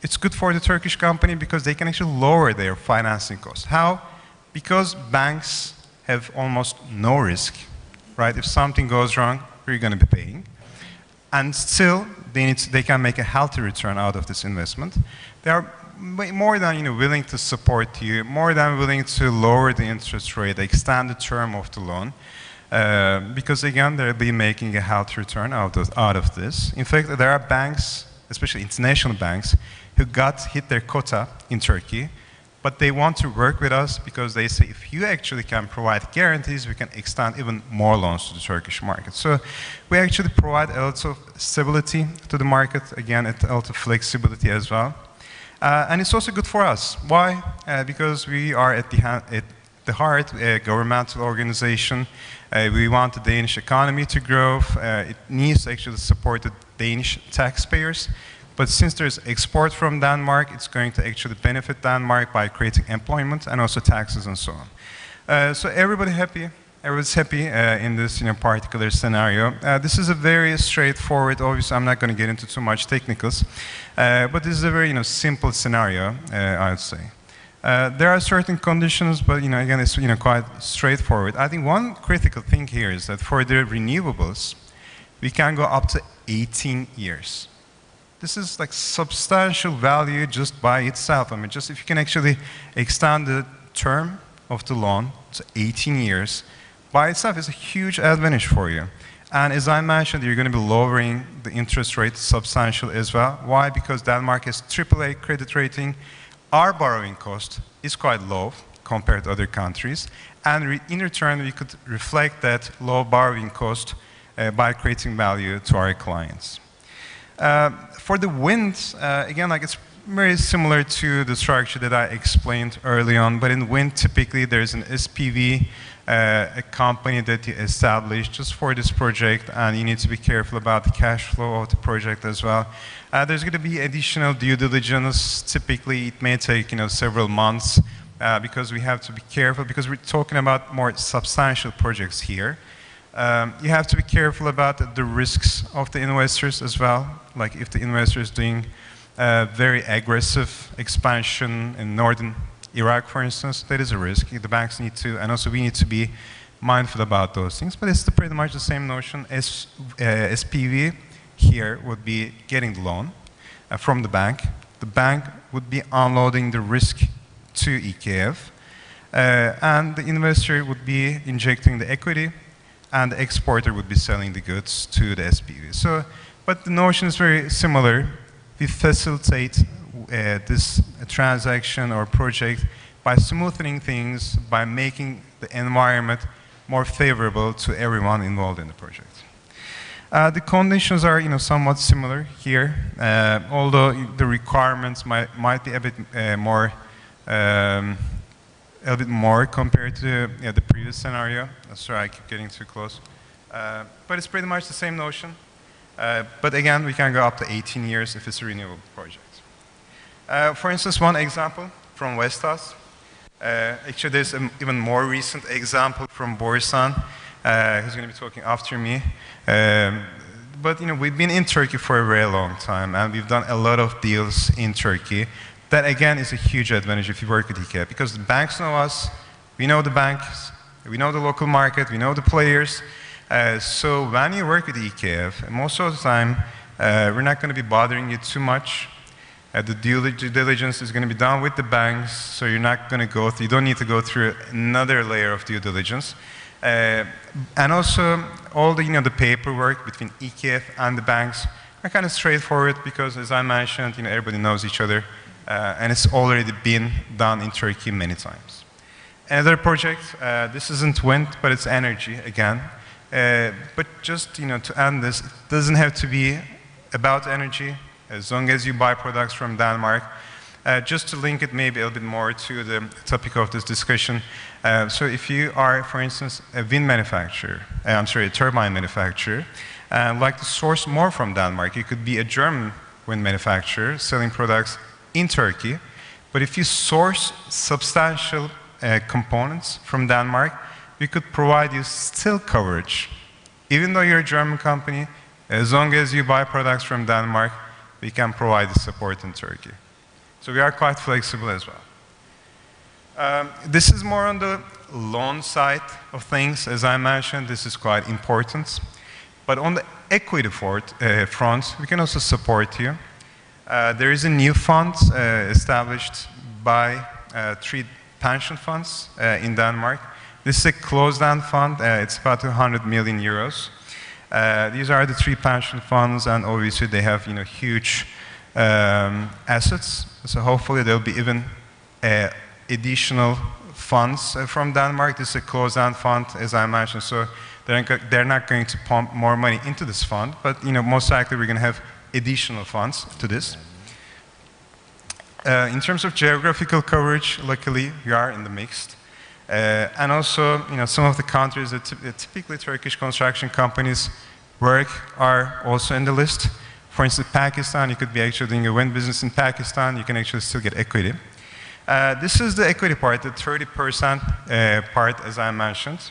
It's good for the Turkish company because they can actually lower their financing costs. How? Because banks have almost no risk, right? If something goes wrong, you're going to be paying and still they, to- they can make a healthy return out of this investment. They are more than you know, willing to support you, more than willing to lower the interest rate, extend the term of the loan, uh, because again, they'll be making a healthy return out of, out of this. In fact, there are banks, especially international banks, who got hit their quota in Turkey, but they want to work with us because they say if you actually can provide guarantees, we can extend even more loans to the Turkish market. So we actually provide a lot of stability to the market, again, a lot of flexibility as well. Uh, and it's also good for us. Why? Uh, because we are at the, at the heart a governmental organization. Uh, we want the Danish economy to grow. Uh, it needs to actually support the Danish taxpayers. But since there's export from Denmark, it's going to actually benefit Denmark by creating employment and also taxes and so on. Uh, so everybody happy? Everybody's happy uh, in this you know, particular scenario. Uh, this is a very straightforward, obviously I'm not going to get into too much technicals, uh, but this is a very you know, simple scenario, I would say. Uh, there are certain conditions, but you know, again, it's you know, quite straightforward. I think one critical thing here is that for the renewables, we can go up to 18 years. This is like substantial value just by itself. I mean, just if you can actually extend the term of the loan to 18 years, by itself is a huge advantage for you. And as I mentioned, you're going to be lowering the interest rate substantially as well. Why? Because Denmark has AAA credit rating. Our borrowing cost is quite low compared to other countries. And re in return, we could reflect that low borrowing cost uh, by creating value to our clients. Uh, for the wind, uh, again, like it's very similar to the structure that I explained early on, but in wind, typically there's an SPV, uh, a company that you establish just for this project, and you need to be careful about the cash flow of the project as well. Uh, there's going to be additional due diligence. Typically, it may take you know several months uh, because we have to be careful because we're talking about more substantial projects here. Um, you have to be careful about the risks of the investors as well. Like if the investor is doing very aggressive expansion in northern Iraq, for instance, that is a risk. The banks need to, and also we need to be mindful about those things. But it's the pretty much the same notion as uh, SPV here would be getting the loan uh, from the bank. The bank would be unloading the risk to EKF. Uh, and the investor would be injecting the equity and the exporter would be selling the goods to the SPV. So, but the notion is very similar. We facilitate uh, this transaction or project by smoothing things, by making the environment more favorable to everyone involved in the project. Uh, the conditions are, you know, somewhat similar here, uh, although the requirements might, might be a bit uh, more um, a bit more compared to the previous scenario. Sorry, I keep getting too close. Uh, but it's pretty much the same notion. Uh, but again, we can go up to 18 years if it's a renewable project. Uh, for instance, one example from Vestas. Uh, actually, there's an even more recent example from Borusan, uh, who's going to be talking after me. Um, but you know, we've been in Turkey for a very long time, and we've done a lot of deals in Turkey. That again is a huge advantage if you work with EKF because the banks know us, we know the banks, we know the local market, we know the players. Uh, so when you work with EKF, most of the time, uh, we're not going to be bothering you too much. Uh, the due diligence is going to be done with the banks, so you're not going to go through, you don't need to go through another layer of due diligence. Uh, and also, all the, you know, the paperwork between EKF and the banks are kind of straightforward because, as I mentioned, you know, everybody knows each other uh, and it's already been done in Turkey many times. Another project, this isn't wind, but it's energy again. Uh, but just you know, to end this, it doesn't have to be about energy, as long as you buy products from Denmark. Uh, just to link it maybe a little bit more to the topic of this discussion. Uh, so if you are, for instance, a wind manufacturer, uh, I'm sorry, a turbine manufacturer, and like to source more from Denmark, you could be a German wind manufacturer selling products in Turkey. But if you source substantial uh, components from Denmark, we could provide you still coverage. Even though you're a German company, as long as you buy products from Denmark, we can provide the support in Turkey. So we are quite flexible as well. Um, this is more on the loan side of things. As I mentioned, this is quite important. But on the equity uh, front, we can also support you. Uh, there is a new fund uh, established by uh, three pension funds uh, in Denmark. This is a closed-end fund. Uh, it's about 200 million euros. Uh, these are the three pension funds, and obviously they have you know huge um, assets. So hopefully there will be even additional funds uh, from Denmark. This is a closed-end fund, as I mentioned, so they're not going to pump more money into this fund, but you know, most likely we're going to have additional funds to this. Uh, in terms of geographical coverage, luckily we are in the mixed. Uh, and also, you know, some of the countries that typically Turkish construction companies work are also in the list. For instance, Pakistan, you could be actually doing a wind business in Pakistan, you can actually still get equity. Uh, this is the equity part, the 30% uh, part, as I mentioned.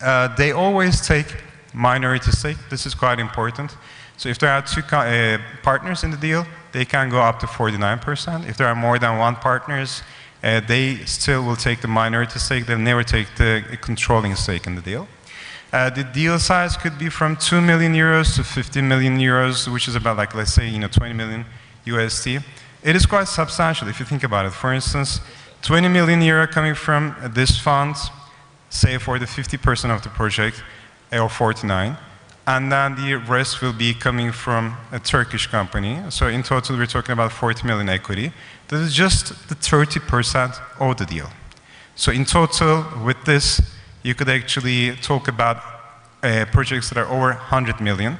Uh, they always take minority stake. This is quite important. So if there are two uh, partners in the deal, they can go up to 49%. If there are more than one partners, uh, they still will take the minority stake. They'll never take the controlling stake in the deal. Uh, the deal size could be from 2 million euros to 50 million euros, which is about like, let's say, you know, 20 million USD. It is quite substantial if you think about it. For instance, 20 million euro coming from this fund, say for the 50% of the project, or 49, and then the rest will be coming from a Turkish company. So in total, we're talking about 40 million equity. This is just the 30% of the deal. So in total, with this, you could actually talk about uh, projects that are over 100 million.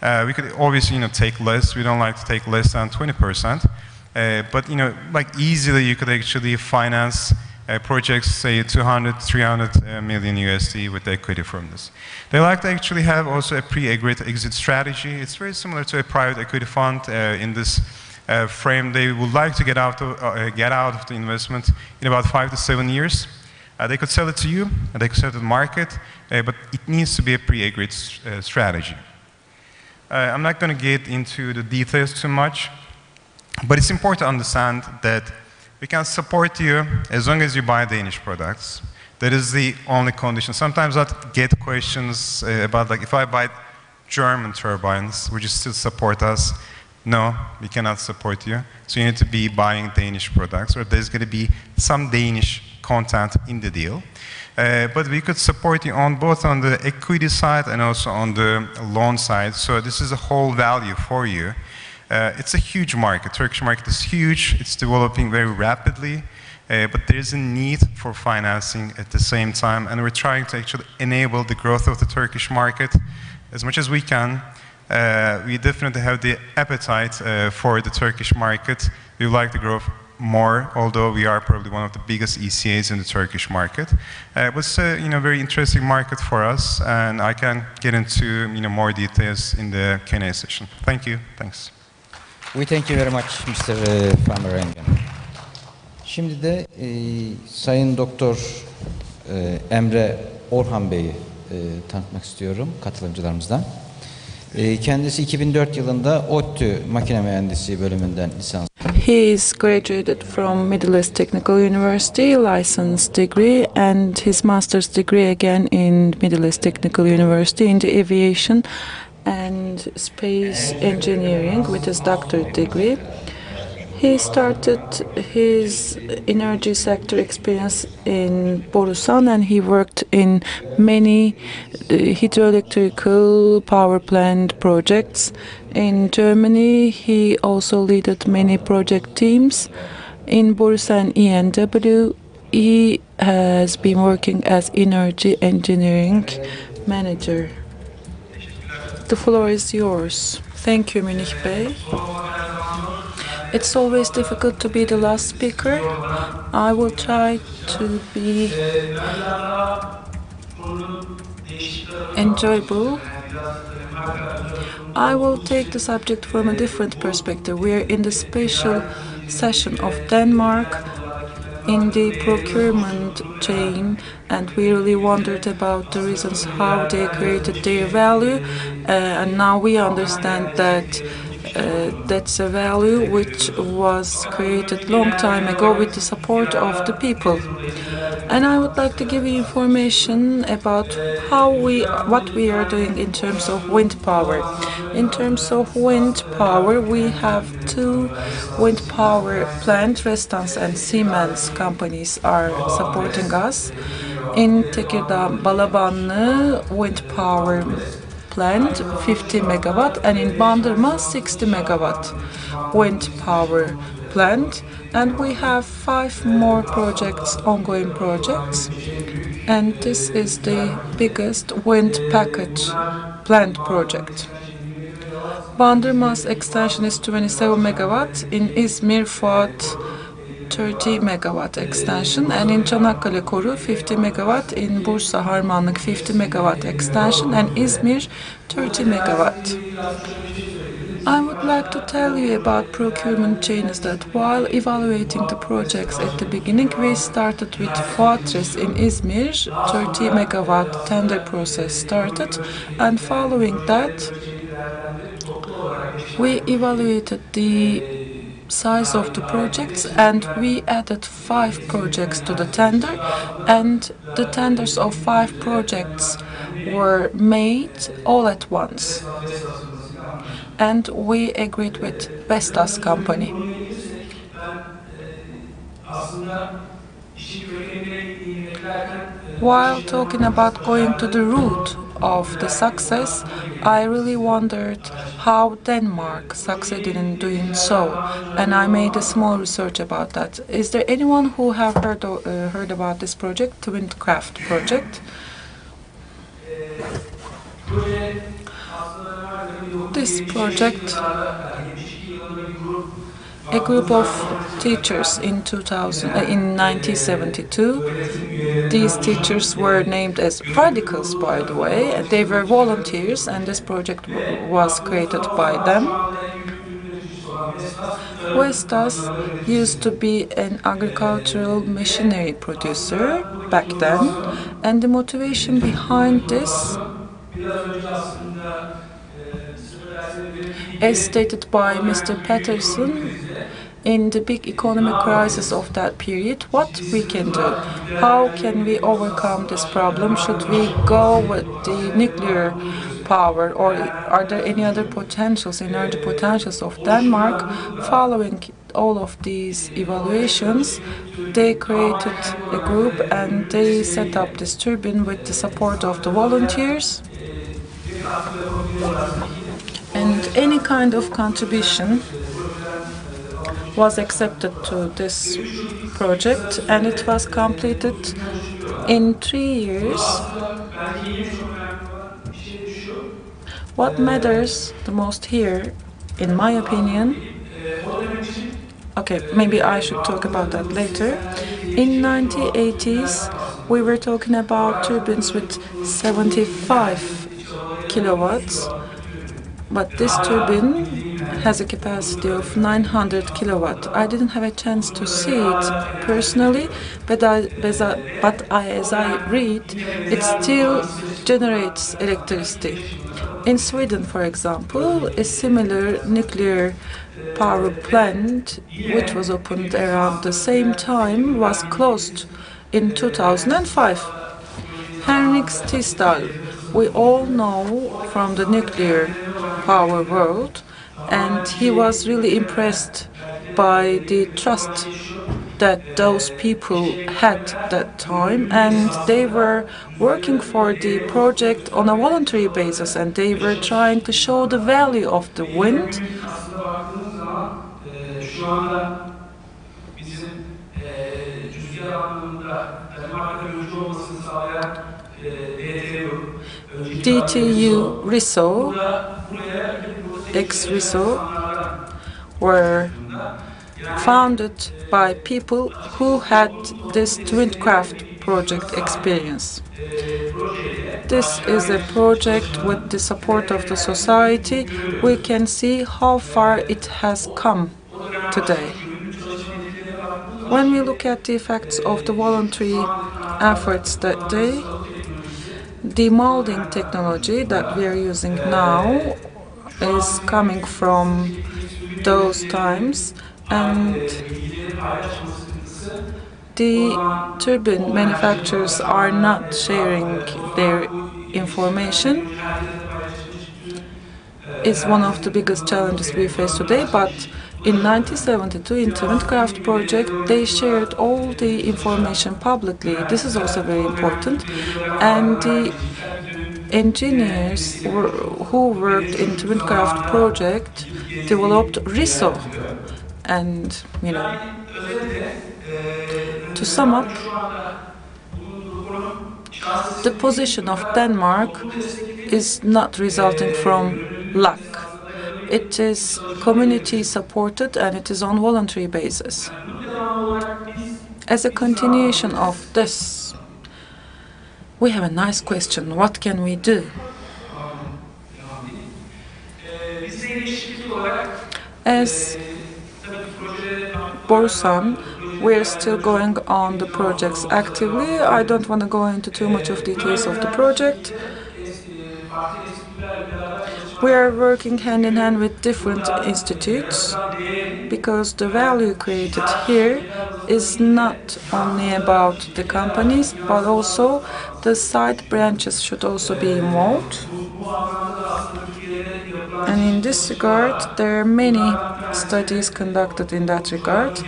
Uh, we could obviously, you know, take less. We don't like to take less than 20%. Uh, but, you know, like easily you could actually finance uh, projects, say 200, 300 uh, USD with equity from this. They like to actually have also a pre-agreed exit strategy. It's very similar to a private equity fund uh, in this uh, frame. They would like to get out of, uh, get out of the investment in about five to seven years. Uh, they could sell it to you, and they could sell it to the market, uh, but it needs to be a pre-agreed uh, strategy. Uh, I'm not going to get into the details too much, but it's important to understand that we can support you as long as you buy Danish products. That is the only condition. Sometimes I get questions about like if I buy German turbines, would you still support us? No, we cannot support you. So you need to be buying Danish products, or there's going to be some Danish content in the deal. Uh, but we could support you on both on the equity side and also on the loan side. So this is a whole value for you. Uh, it's a huge market. Turkish market is huge. It's developing very rapidly. Uh, but there is a need for financing at the same time, and we're trying to actually enable the growth of the Turkish market as much as we can. Uh, we definitely have the appetite uh, for the Turkish market. We like to grow more, although we are probably one of the biggest ECAs in the Turkish market. Uh, was a you know, very interesting market for us, and I can get into you know, more details in the Q&A session. Thank you. Thanks. We thank you very much Mr. uh, Farmer Engin. Şimdi de e, Sayın Doktor e, Emre Orhan Bey'i e, tanıtmak istiyorum katılımcılarımızdan. Kendisi 2004 yılında ODTÜ Makine bölümünden lisans He is graduated from Middle East Technical University, license degree, and his master's degree again in Middle East Technical University in the aviation and space engineering with his doctorate degree. He started his energy sector experience in Borusan and he worked in many uh, hydroelectrical power plant projects. In Germany, he also led many project teams. In Borusan EnBW, he has been working as energy engineering manager. The floor is yours. Thank you, Munip Bey. It's always difficult to be the last speaker. I will try to be enjoyable. I will take the subject from a different perspective. We are in the special session of Denmark in the procurement chain and we really wondered about the reasons how they created their value uh, and now we understand that uh, that's a value which was created long time ago with the support of the people. And I would like to give you information about how we, what we are doing in terms of wind power. In terms of wind power, we have two wind power plant, Vestas and Siemens companies are supporting us. In Tekirdağ, Balabanlı wind power plant 50 megawatt and in Bandırma 60 megawatt wind power plant. and we have five more projects, ongoing projects. And this is the biggest wind package planned project. Bandırma's extension is 27 megawatt. In İzmir, Fuat 30 megawatt extension, and in Çanakkale Koru 50 megawatt. In Bursa Harmanlık 50 megawatt extension, and İzmir 30 megawatt. I would like to tell you about procurement changes that while evaluating the projects at the beginning, we started with Fortress in Izmir, 30 megawatt tender process started, and following that, we evaluated the size of the projects and we added five projects to the tender and the tenders of five projects were made all at once and we agreed with Vestas company. While talking about going to the root of the success, I really wondered how Denmark succeeded in doing so, and I made a small research about that. Is there anyone who have heard uh, heard about this project, Tvindkraft project? This project, a group of teachers in 2000, uh, in 1972. These teachers were named as radicals, by the way. They were volunteers, and this project was created by them. Vestas used to be an agricultural machinery producer back then, and the motivation behind this as stated by Mr. Patterson, in the big economic crisis of that period, what we can do? How can we overcome this problem? Should we go with the nuclear power, or are there any other potentials, energy potentials of Denmark? Following all of these evaluations, they created a group and they set up this turbine with the support of the volunteers and any kind of contribution was accepted to this project and it was completed in three years. What matters the most here, in my opinion, okay, maybe I should talk about that later. In 1980s, we were talking about turbines with 75 kilowatts but this turbine has a capacity of 900 kilowatt. I didn't have a chance to see it personally, but, I, but I, as I read, it still generates electricity. In Sweden, for example, a similar nuclear power plant, which was opened around the same time, was closed in 2005. Henrik Tisdal, we all know from the nuclear power world, and he was really impressed by the trust that those people had that time. And they were working for the project on a voluntary basis and they were trying to show the value of the wind. DTU Risø, ex Risø, were founded by people who had this Tvindkraft project experience. This is a project with the support of the society. We can see how far it has come today. When we look at the effects of the voluntary efforts that day, the molding technology that we are using now is coming from those times and the turbine manufacturers are not sharing their information. It's one of the biggest challenges we face today, but in 1972 in the Tvindkraft project they shared all the information publicly. This is also very important. And the engineers who worked in the Tvindkraft project developed Risø. And, you know, to sum up, the position of Denmark is not resulting from luck. It is community supported and it is on voluntary basis. As a continuation of this, we have a nice question. What can we do? As Borusan, we're still going on the projects actively. I don't want to go into too much of details of the project. We are working hand in hand with different institutes because the value created here is not only about the companies but also the side branches should also be involved. And in this regard, there are many studies conducted in that regard.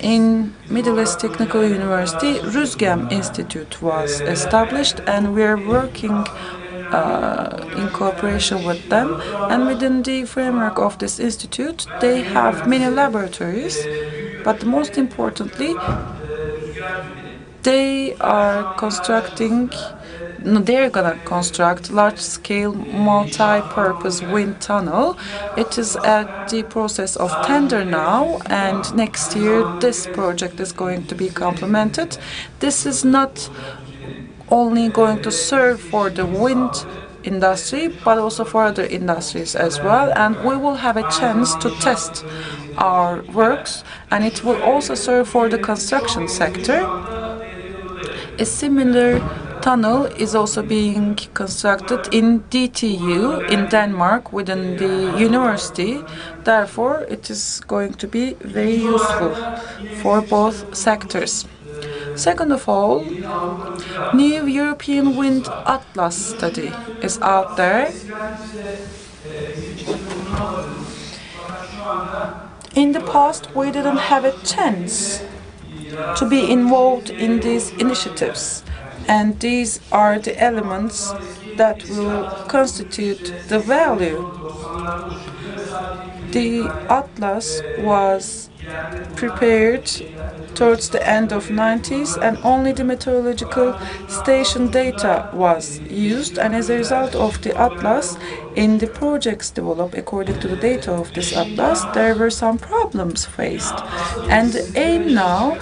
In Middle East Technical University, Rüzgem Institute was established and we are working uh, in cooperation with them. And within the framework of this institute, they have many laboratories, but most importantly, they are constructing no, they're gonna construct large-scale multi-purpose wind tunnel. It is at the process of tender now, and next year this project is going to be complemented. This is not only going to serve for the wind industry, but also for other industries as well. And we will have a chance to test our works, and it will also serve for the construction sector. A similar tunnel is also being constructed in DTU in Denmark within the university. Therefore, it is going to be very useful for both sectors. Second of all, new European Wind Atlas study is out there. In the past, we didn't have a chance to be involved in these initiatives, and these are the elements that will constitute the value. The atlas was prepared towards the end of 90s and only the meteorological station data was used and as a result of the atlas in the projects developed according to the data of this atlas there were some problems faced and the aim now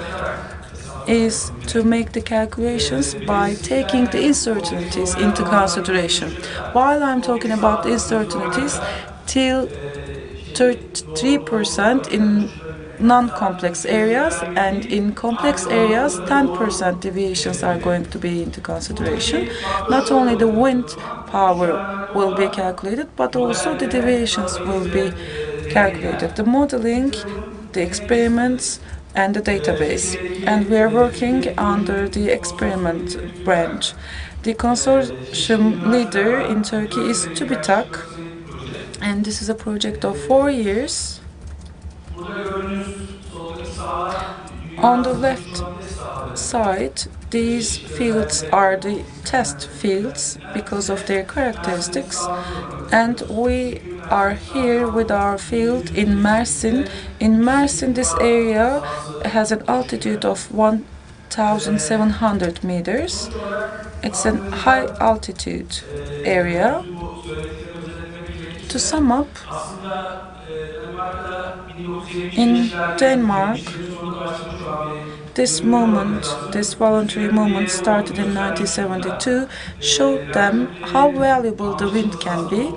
is to make the calculations by taking the uncertainties into consideration. While I'm talking about the uncertainties, till 33% in non-complex areas and in complex areas 10% deviations are going to be into consideration. Not only the wind power will be calculated but also the deviations will be calculated. The modeling, the experiments and the database and we are working under the experiment branch. The consortium leader in Turkey is TÜBİTAK and this is a project of four years. On the left side, these fields are the test fields because of their characteristics, and we are here with our field in Mersin. In Mersin, this area has an altitude of 1,700 meters. It's a high altitude area to sum up, in Denmark, this movement, this voluntary movement started in 1972, showed them how valuable the wind can be.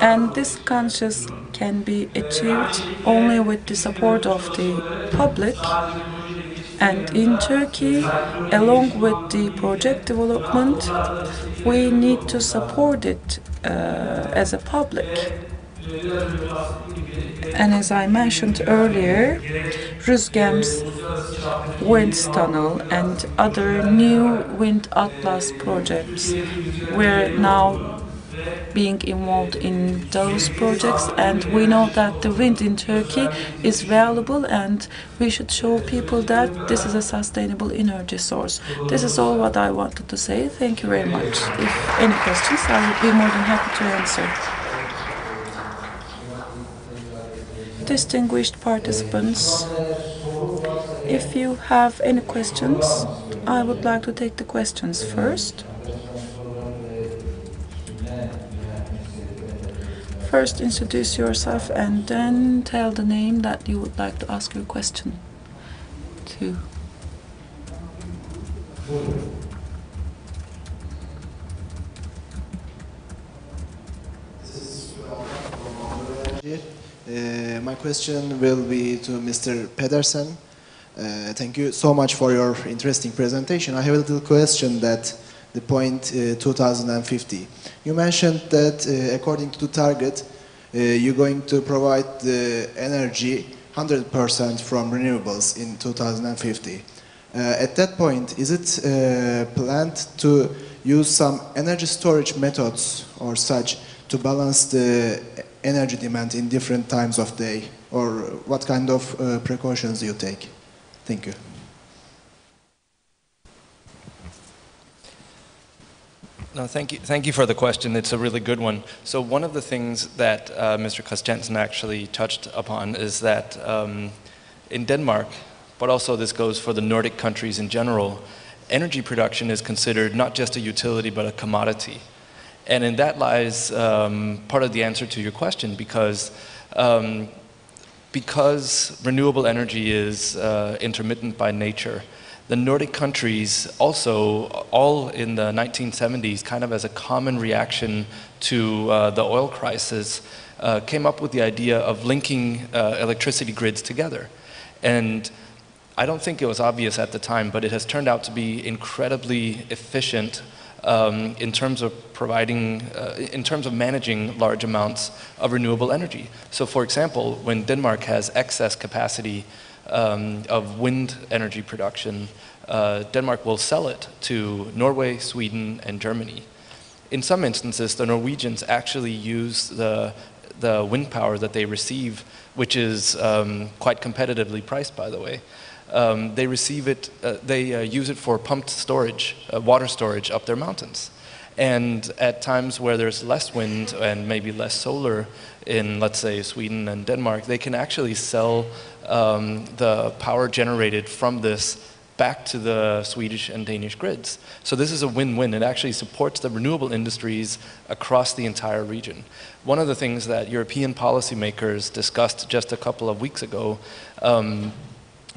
And this conscious can be achieved only with the support of the public. And in Turkey, along with the project development, we need to support it uh, as a public. And as I mentioned earlier, Rüzgem's wind tunnel and other new wind atlas projects were now being involved in those projects and we know that the wind in Turkey is valuable and we should show people that this is a sustainable energy source. This is all what I wanted to say. Thank you very much. If any questions, I would be more than happy to answer. Distinguished participants, if you have any questions, I would like to take the questions first. First, introduce yourself and then tell the name that you would like to ask your question to. Uh, my question will be to Mr. Petersen. Uh, thank you so much for your interesting presentation. I have a little question that the point uh, 2050. You mentioned that uh, according to the target, uh, you're going to provide the energy 100% from renewables in 2050. Uh, at that point, is it planned to use some energy storage methods or such to balance the energy demand in different times of day? Or what kind of uh, precautions you take? Thank you. No, thank you. Thank you for the question. It's a really good one. So one of the things that uh, Mr. Christiansen actually touched upon is that um, in Denmark, but also this goes for the Nordic countries in general, energy production is considered not just a utility but a commodity. And in that lies um, part of the answer to your question because um, because renewable energy is uh, intermittent by nature, the Nordic countries also, all in the 1970s, kind of as a common reaction to uh, the oil crisis, uh, came up with the idea of linking uh, electricity grids together. And I don't think it was obvious at the time, but it has turned out to be incredibly efficient um, in terms of providing, uh, in terms of managing large amounts of renewable energy. So for example, when Denmark has excess capacity um, of wind energy production, uh, Denmark will sell it to Norway, Sweden, and Germany. In some instances, the Norwegians actually use the, the wind power that they receive, which is um, quite competitively priced, by the way, um, they receive it, uh, they uh, use it for pumped storage, uh, water storage up their mountains. And at times where there's less wind and maybe less solar in, let's say, Sweden and Denmark, they can actually sell um, the power generated from this back to the Swedish and Danish grids. So this is a win-win. It actually supports the renewable industries across the entire region. One of the things that European policymakers discussed just a couple of weeks ago um,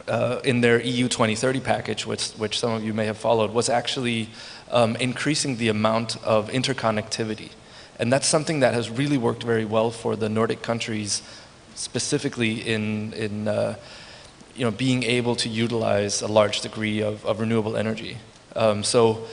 uh, in their EU 2030 package, which, which some of you may have followed, was actually um, increasing the amount of interconnectivity. And that's something that has really worked very well for the Nordic countries, specifically in, in uh, you know, being able to utilize a large degree of, of renewable energy. Um, so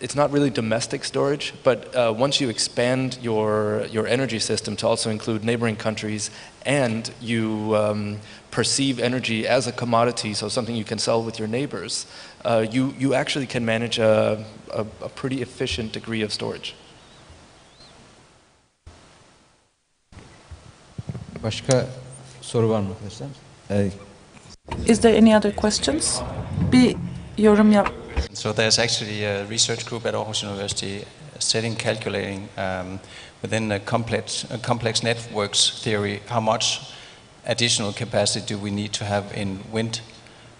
it's not really domestic storage, but uh, once you expand your, your energy system to also include neighboring countries and you um, perceive energy as a commodity, so something you can sell with your neighbors, uh, you, you actually can manage a, a, a pretty efficient degree of storage. Başka soru var mı arkadaşlar? Is there any other questions? Bir yorum yap. So there's actually a research group at Aarhus University setting calculating um, within a complex, a complex networks theory how much additional capacity do we need to have in wind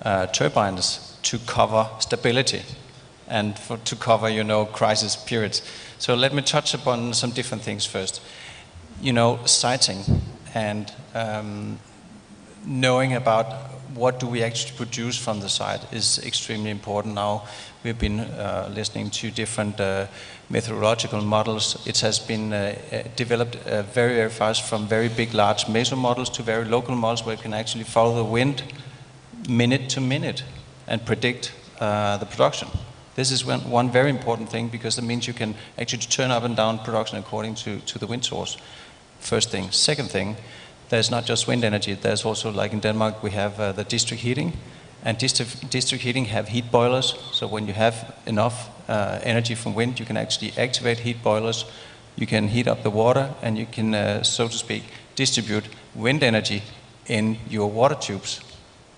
uh, turbines to cover stability and for, to cover, you know, crisis periods. So let me touch upon some different things first. You know, siting and um, knowing about what do we actually produce from the site is extremely important now. We've been uh, listening to different uh, methodological models. It has been uh, developed uh, very, very fast from very big, large meso models to very local models where you can actually follow the wind minute to minute and predict uh, the production. This is one, one very important thing because it means you can actually turn up and down production according to, to the wind source. First thing. Second thing, there's not just wind energy, there's also, like in Denmark, we have uh, the district heating. And district, district heating have heat boilers, so when you have enough uh, energy from wind, you can actually activate heat boilers, you can heat up the water, and you can, uh, so to speak, distribute wind energy in your water tubes.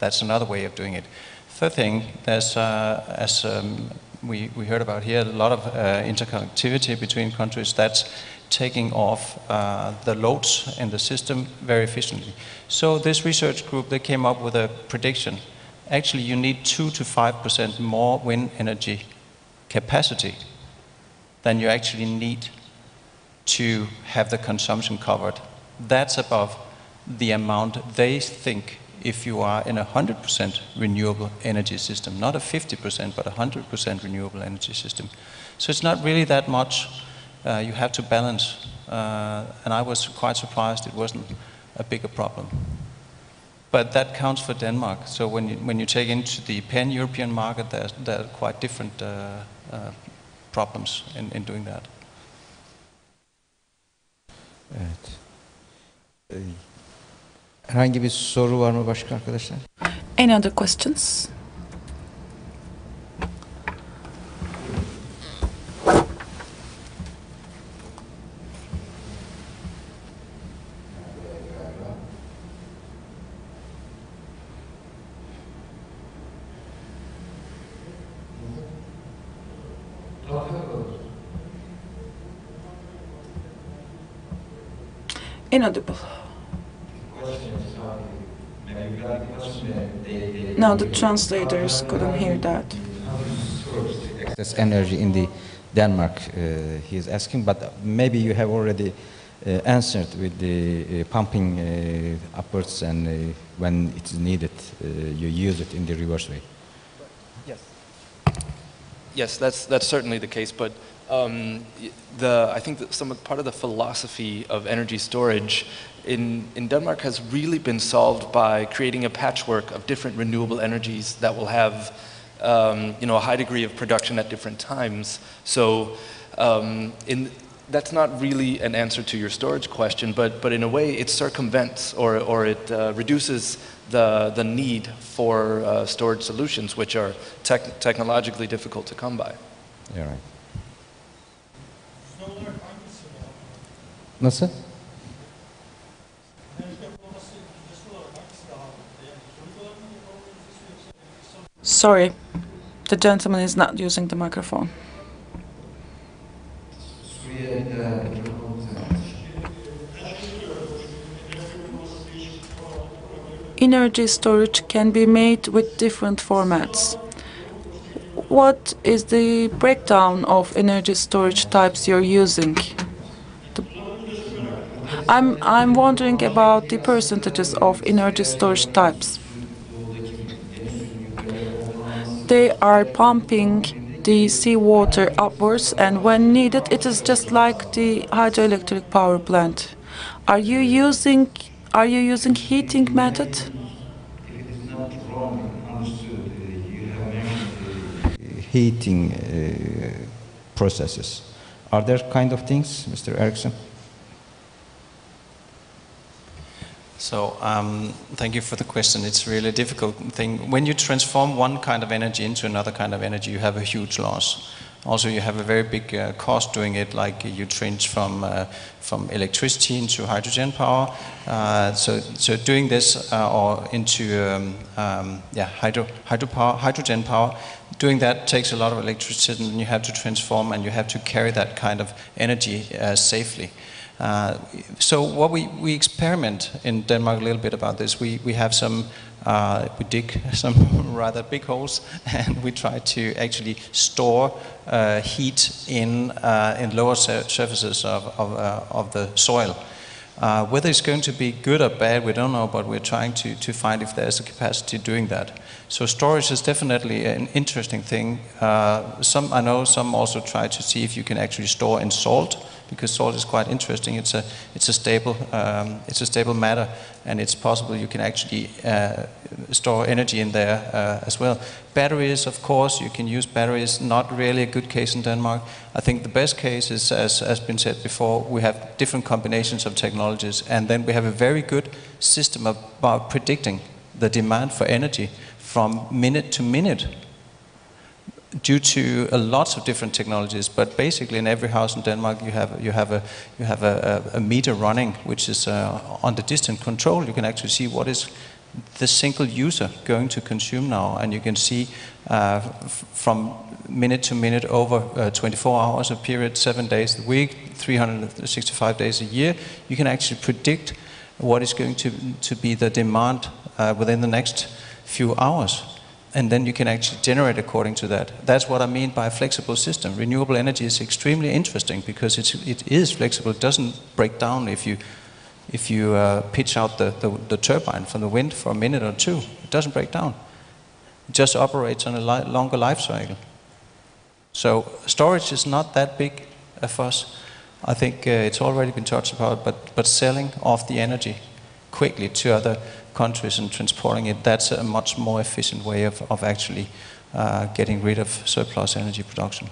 That's another way of doing it. Third thing, there's, uh, as um, we, we heard about here, a lot of uh, interconnectivity between countries. That's taking off uh, the loads in the system very efficiently. So this research group, they came up with a prediction. Actually, you need 2 to 5% more wind energy capacity than you actually need to have the consumption covered. That's above the amount they think if you are in a 100% renewable energy system, not a 50%, but a 100% renewable energy system. So it's not really that much you have to balance. Uh, and I was quite surprised it wasn't a bigger problem. But that counts for Denmark. So when you, when you take into the pan-European market, there, there are quite different uh, uh, problems in, in doing that. Evet. Ee, Herhangi bir soru var mı başka arkadaşlar? Any other questions? Inaudible. No, the translators couldn't hear that. Excess energy in the Denmark, uh, he is asking, but maybe you have already uh, answered with the uh, pumping uh, upwards and uh, when it is needed, uh, you use it in the reverse way. Yes. Yes, that's that's certainly the case. But um, the I think that some of- part of the philosophy of energy storage in in Denmark has really been solved by creating a patchwork of different renewable energies that will have um, you know a high degree of production at different times. So um, in that's not really an answer to your storage question, but, but in a way it circumvents or, or it uh, reduces the, the need for uh, storage solutions, which are tech technologically difficult to come by. Yeah, right. Nasıl? Sorry, the gentleman is not using the microphone. Energy storage can be made with different formats. What is the breakdown of energy storage types you're using? I'm, I'm wondering about the percentages of energy storage types. they are pumping the seawater upwards and when needed it is just like the hydroelectric power plant are you using are you using heating method Heating uh, processes. Are there kind of things, Mr. Eriksson? So um, thank you for the question. It's really a difficult thing. When you transform one kind of energy into another kind of energy, you have a huge loss. Also, you have a very big uh, cost doing it, like you change from uh, from electricity into hydrogen power. Uh, so, so doing this uh, or into um, um, yeah hydro hydropower, hydrogen power, doing that takes a lot of electricity, and you have to transform and you have to carry that kind of energy uh, safely. Uh, so what we, we experiment in Denmark a little bit about this. We, we have some, uh, we dig some rather big holes and we try to actually store uh, heat in, uh, in lower sur- surfaces of, of, uh, of the soil. Uh, whether it's going to be good or bad, we don't know, but we're trying to, to find if there's a capacity doing that. So storage is definitely an interesting thing. Uh, some I know some also try to see if you can actually store in salt because salt is quite interesting. It's a it's a stable um, it's a stable matter, and it's possible you can actually uh, store energy in there uh, as well. Batteries, of course, you can use batteries. Not really a good case in Denmark. I think the best case is, as has been said before, we have different combinations of technologies, and then we have a very good system about predicting the demand for energy from minute to minute due to a lots of different technologies, but basically in every house in Denmark you have you have a you have a, a, a meter running which is uh, under distant control. You can actually see what is the single user going to consume now, and you can see uh, from minute to minute over uh, 24 hours a period, seven days a week, 365 days a year, you can actually predict what is going to, to be the demand uh, within the next few hours. And then you can actually generate according to that. That's what I mean by a flexible system. Renewable energy is extremely interesting because it's, it is flexible. It doesn't break down if you, if you uh, pitch out the, the, the turbine from the wind for a minute or two. It doesn't break down. It just operates on a li longer life cycle. So storage is not that big a fuss. I think uh, it's already been touched upon, but, but selling off the energy quickly to other countries and transporting it, that's a much more efficient way of, of actually uh, getting rid of surplus energy production.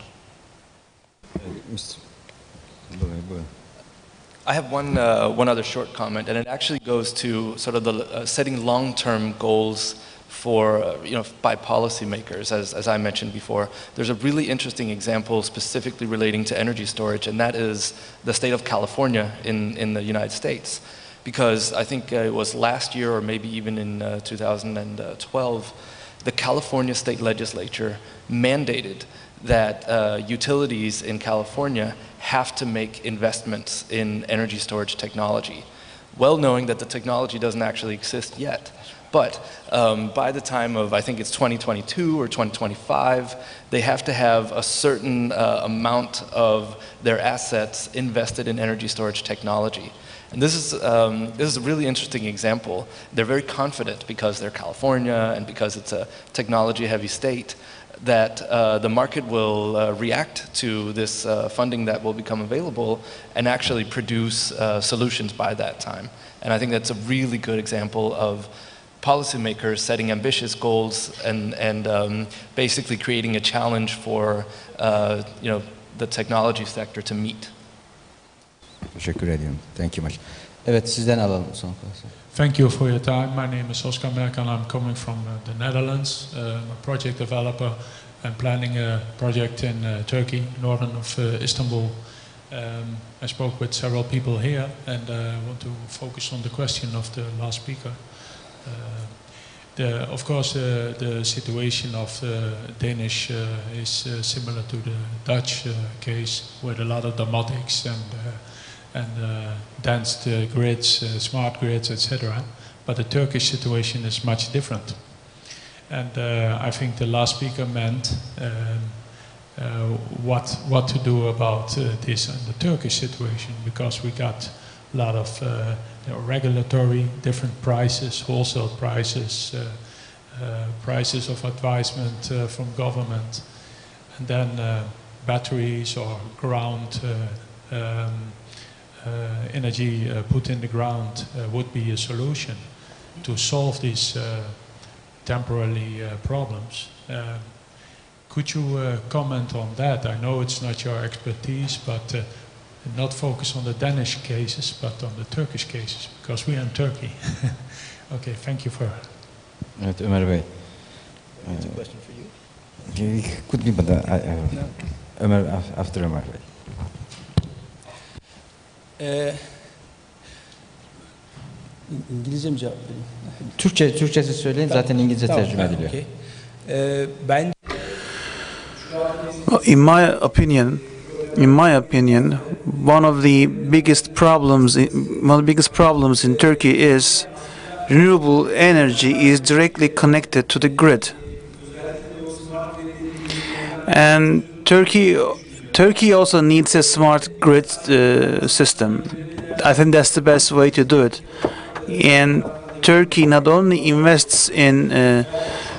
I have one, uh, one other short comment, and it actually goes to sort of the uh, setting long-term goals for, uh, you know, by policymakers, as, as I mentioned before. There's a really interesting example specifically relating to energy storage, and that is the state of California in, in the United States. Because I think uh, it was last year, or maybe even in uh, 2012, the California state legislature mandated that uh, utilities in California have to make investments in energy storage technology, well knowing that the technology doesn't actually exist yet. But um, by the time of, I think it's 2022 or 2025, they have to have a certain uh, amount of their assets invested in energy storage technology. And this is, um, this is a really interesting example. They're very confident because they're California and because it's a technology heavy state that uh, the market will uh, react to this uh, funding that will become available and actually produce uh, solutions by that time. And I think that's a really good example of policymakers setting ambitious goals and, and um, basically creating a challenge for uh, you know, the technology sector to meet. Teşekkür ediyorum. Thank you much. Evet sizden alalım son. Thank you for your time. My name is Oscar Merk and I'm coming from uh, the Netherlands. Uh, I'm a project developer and planning a project in uh, Turkey, northern of uh, Istanbul. Um, I spoke with several people here and uh, I want to focus on the question of the last speaker. Uh, the, of course, uh, the situation of the Danish uh, is uh, similar to the Dutch uh, case with a lot of and and uh, dense uh, grids, uh, smart grids, etc. But the Turkish situation is much different. And uh, I think the last speaker meant um, uh, what, what to do about uh, this and the Turkish situation because we got a lot of you know, regulatory, different prices, wholesale prices, prices of advisement from government, and then batteries or ground um, uh, energy uh, put in the ground uh, would be a solution to solve these temporary problems. Um, could you comment on that? I know it's not your expertise, but not focus on the Danish cases, but on the Turkish cases, because we are in Turkey. okay, thank you for. Evet Ömer Bey. It's a question for you. Could be, but I, I, Ömer after Ömer Bey. Ee, İngilizce mi cevap vereyim? Türkçe, Türkçesi söyleyin zaten İngilizce Tamam, tercüme ha, ediliyor. okey. Ee, ben In my opinion, in my opinion, one of the biggest problems, one of the biggest problems in Turkey is renewable energy is directly connected to the grid, and Turkey, Turkey also needs a smart grid uh, system. I think that's the best way to do it. And Turkey not only invests in uh,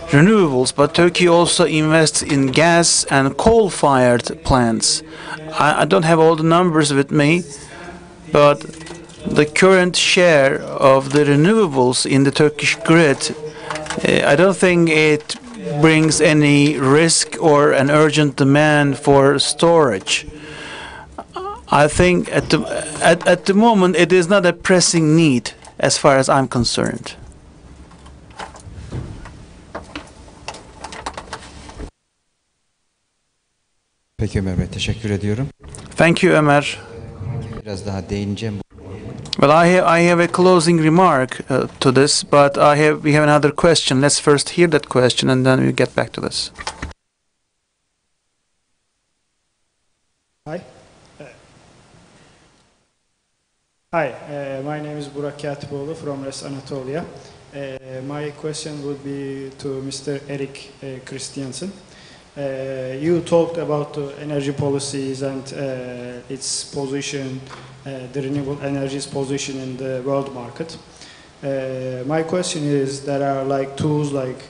renewables, but Turkey also invests in gas and coal-fired plants. I, I, don't have all the numbers with me, but the current share of the renewables in the Turkish grid, uh, I don't think it brings any risk or an urgent demand for storage. I think at the at, at the moment it is not a pressing need as far as I'm concerned. Peki Ömer Bey teşekkür ediyorum. Thank you Ömer. Biraz daha değineceğim. Well, I have I have a closing remark uh, to this, but I have we have another question. Let's first hear that question and then we get back to this. Hi. Uh, Hi, uh, my name is Burak Katipoğlu from Res Anatolia. Uh, my question would be to Mr. Erik uh, Christiansen. Uh, you talked about the energy policies and uh, its position, uh, the renewable energy's position in the world market. Uh, my question is, there are like tools like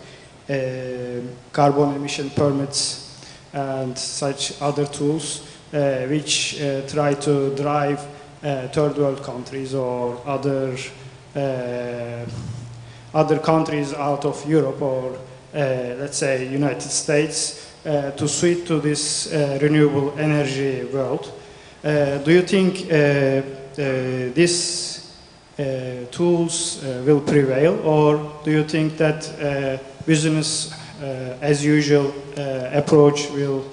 uh, carbon emission permits and such other tools uh, which uh, try to drive uh, third world countries or other uh, other countries out of Europe or uh, let's say United States uh, to switch to this uh, renewable energy world. Uh, do you think uh, uh, these uh, tools will prevail or do you think that business as usual approach will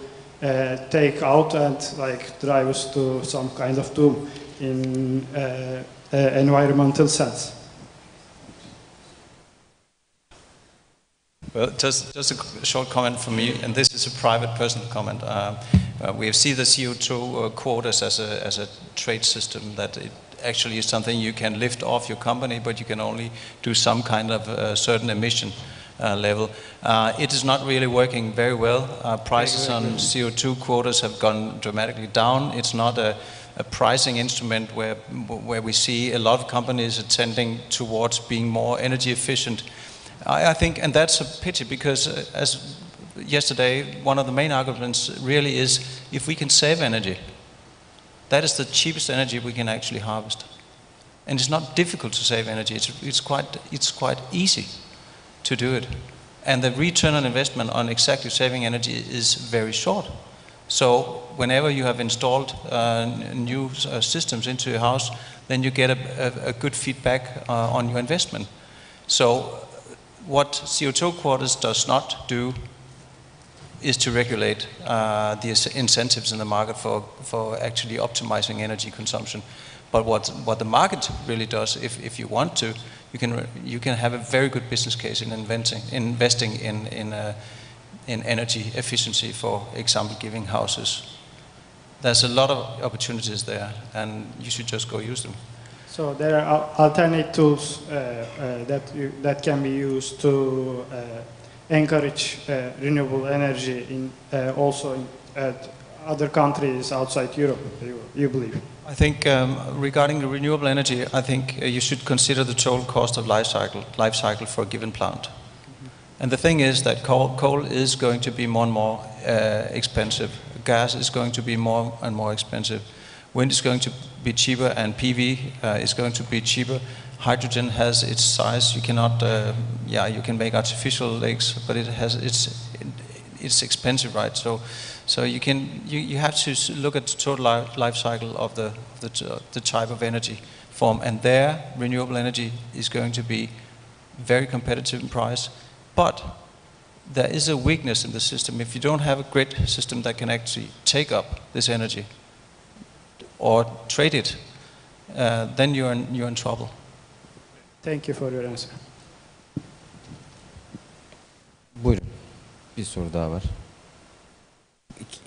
take out and like drive us to some kind of doom in environmental sense. Well, just, just a short comment from me, and this is a private personal comment. Uh, uh, we see the CO2 uh, quotas as a, as a trade system that it actually is something you can lift off your company, but you can only do some kind of uh, certain emission uh, level. Uh, it is not really working very well. Uh, prices on CO2 quotas have gone dramatically down. It's not a, a pricing instrument where, where we see a lot of companies are tending towards being more energy efficient. I, I think, and that's a pity because uh, as yesterday, one of the main arguments really is if we can save energy, that is the cheapest energy we can actually harvest. And it's not difficult to save energy, it's, it's, quite, it's quite easy to do it. And the return on investment on exactly saving energy is very short. So whenever you have installed uh, new uh, systems into your house, then you get a, a, a good feedback uh, on your investment. So what CO2 quotas does not do is to regulate uh, the incentives in the market for, for actually optimizing energy consumption. But what, what the market really does, if, if you want to, you can, you can have a very good business case in inventing, investing in, in, uh, in energy efficiency, for example, giving houses. There's a lot of opportunities there, and you should just go use them. So there are alternate tools uh, uh, that you, that can be used to uh, encourage uh, renewable energy in uh, also in at other countries outside Europe. You, you believe? I think um, regarding the renewable energy, I think uh, you should consider the total cost of life cycle, life cycle for a given plant. And the thing is that coal, coal is going to be more and more uh, expensive. Gas is going to be more and more expensive. Wind is going to be cheaper, and PV uh, is going to be cheaper. Hydrogen has its size. You cannot, uh, yeah, you can make artificial lakes, but it has it's it's expensive, right? So, so you can you, you have to look at the total life, cycle of the the, the type of energy form, and there renewable energy is going to be very competitive in price, but there is a weakness in the system. If you don't have a grid system that can actually take up this energy or trade it, uh, then you're in, you're in trouble. Thank you for your answer. Buyurun. Bir soru daha var. İki-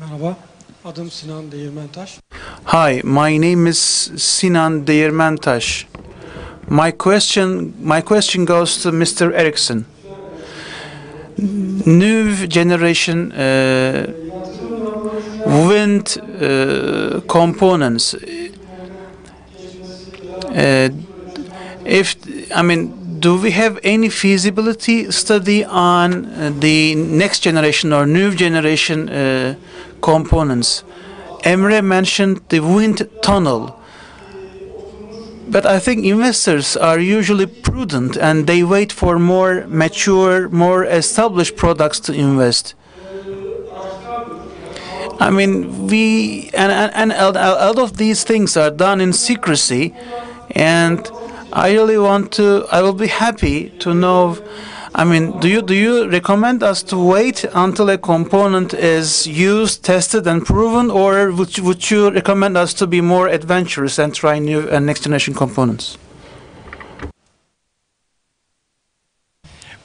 Merhaba, adım Sinan Değirmentaş. Hi, my name is Sinan Değirmentaş. My question, my question goes to Mr. Eriksson. New generation uh, wind uh, components. Uh, if I mean, do we have any feasibility study on uh, the next generation or new generation uh, components? Emre mentioned the wind tunnel. But I think investors are usually prudent and they wait for more mature, more established products to invest. I mean, we and and, and a lot of these things are done in secrecy, and I really want to. I will be happy to know. I mean, do you do you recommend us to wait until a component is used, tested, and proven, or would you, would you recommend us to be more adventurous and try new and next generation components?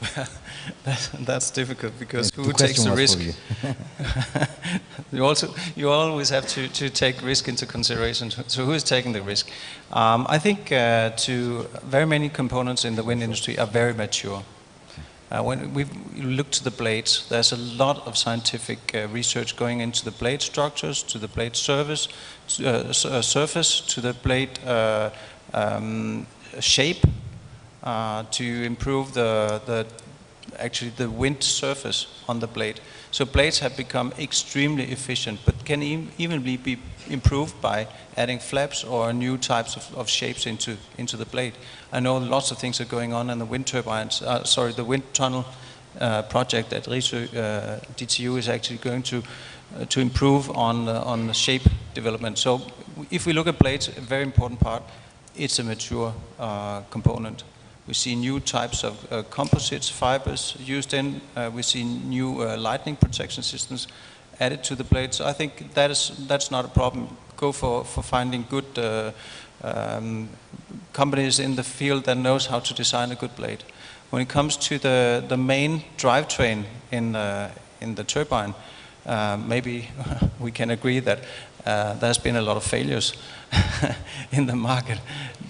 Well, That's difficult because Yeah, who the takes question the was risk? for you. you also you always have to, to take risk into consideration. So who is taking the risk? Um, I think uh, to very many components in the wind industry are very mature. Uh, when we look to the blades, there's a lot of scientific uh, research going into the blade structures, to the blade service, uh, uh, surface, to the blade uh, um, shape, uh, to improve the, the actually the wind surface on the blade. So blades have become extremely efficient, but can even be, improved by adding flaps or new types of, of shapes into, into the blade. I know lots of things are going on in the wind turbines, uh, sorry, the wind tunnel uh, project at Risø, uh, DTU is actually going to, uh, to improve on, uh, on the shape development. So if we look at blades, a very important part, it's a mature uh, component. We see new types of uh, composites, fibers used in. Uh, we see new uh, lightning protection systems added to the blades. I think that is that's not a problem. Go for, for finding good uh, um, companies in the field that knows how to design a good blade. When it comes to the, the main drivetrain in, uh, in the turbine, uh, maybe we can agree that uh, there's been a lot of failures in the market,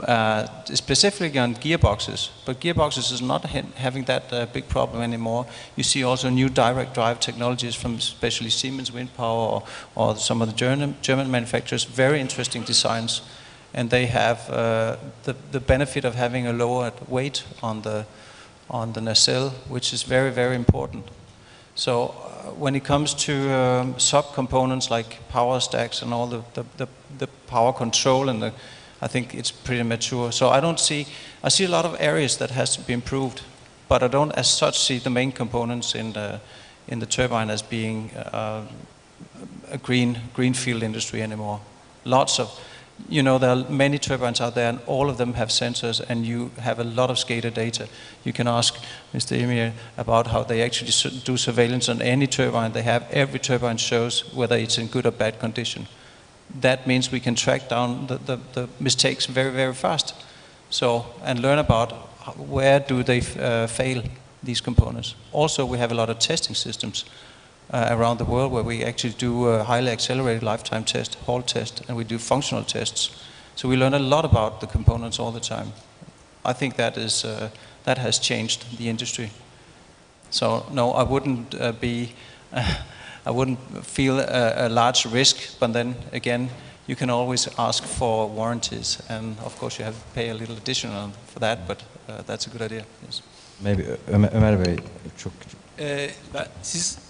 uh, specifically on gearboxes. But gearboxes is not ha- having that uh, big problem anymore. You see also new direct drive technologies from especially Siemens Wind Power or, or some of the German, German manufacturers, very interesting designs. And they have uh, the, the benefit of having a lower weight on the, on the nacelle, which is very, very important. So when it comes to um, sub-components like power stacks and all the, the, the, the power control and the, I think it's pretty mature. So I don't see, I see a lot of areas that has to be improved, but I don't as such see the main components in the, in the turbine as being uh, a green, greenfield industry anymore. Lots of, you know, there are many turbines out there and all of them have sensors and you have a lot of SCADA data. You can ask Mr. Emir about how they actually do surveillance on any turbine they have. Every turbine shows whether it's in good or bad condition. That means we can track down the, the, the mistakes very, very fast. So, and learn about where do they uh, fail, these components. Also, we have a lot of testing systems uh, around the world where we actually do a highly accelerated lifetime test, HALT test, and we do functional tests. So we learn a lot about the components all the time. I think that is uh, that has changed the industry. So no, I wouldn't uh, be, I wouldn't feel a, a large risk. But then again, you can always ask for warranties, and of course you have to pay a little additional for that. But uh, that's a good idea. Yes. Maybe Ö- Ömer, Ömer Bey çok Ee, ben, siz y-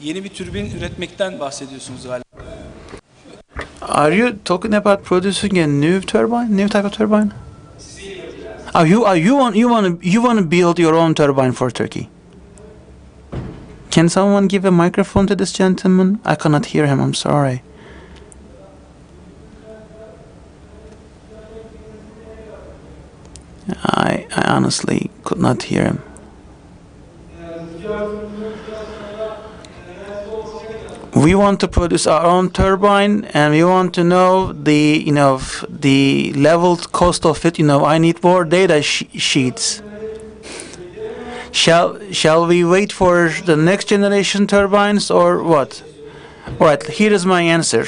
yeni bir türbin üretmekten bahsediyorsunuz galiba. Are you talking about producing a new turbine, new type of turbine? Oh, you are you want you want to you want to build your own turbine for Turkey? Can someone give a microphone to this gentleman? I cannot hear him. I'm sorry. I I honestly could not hear him. We want to produce our own turbine and we want to know the you know the leveled cost of it. You know i need more data sh- sheets. Shall shall we wait for the next generation turbines or what? All right here is my answer.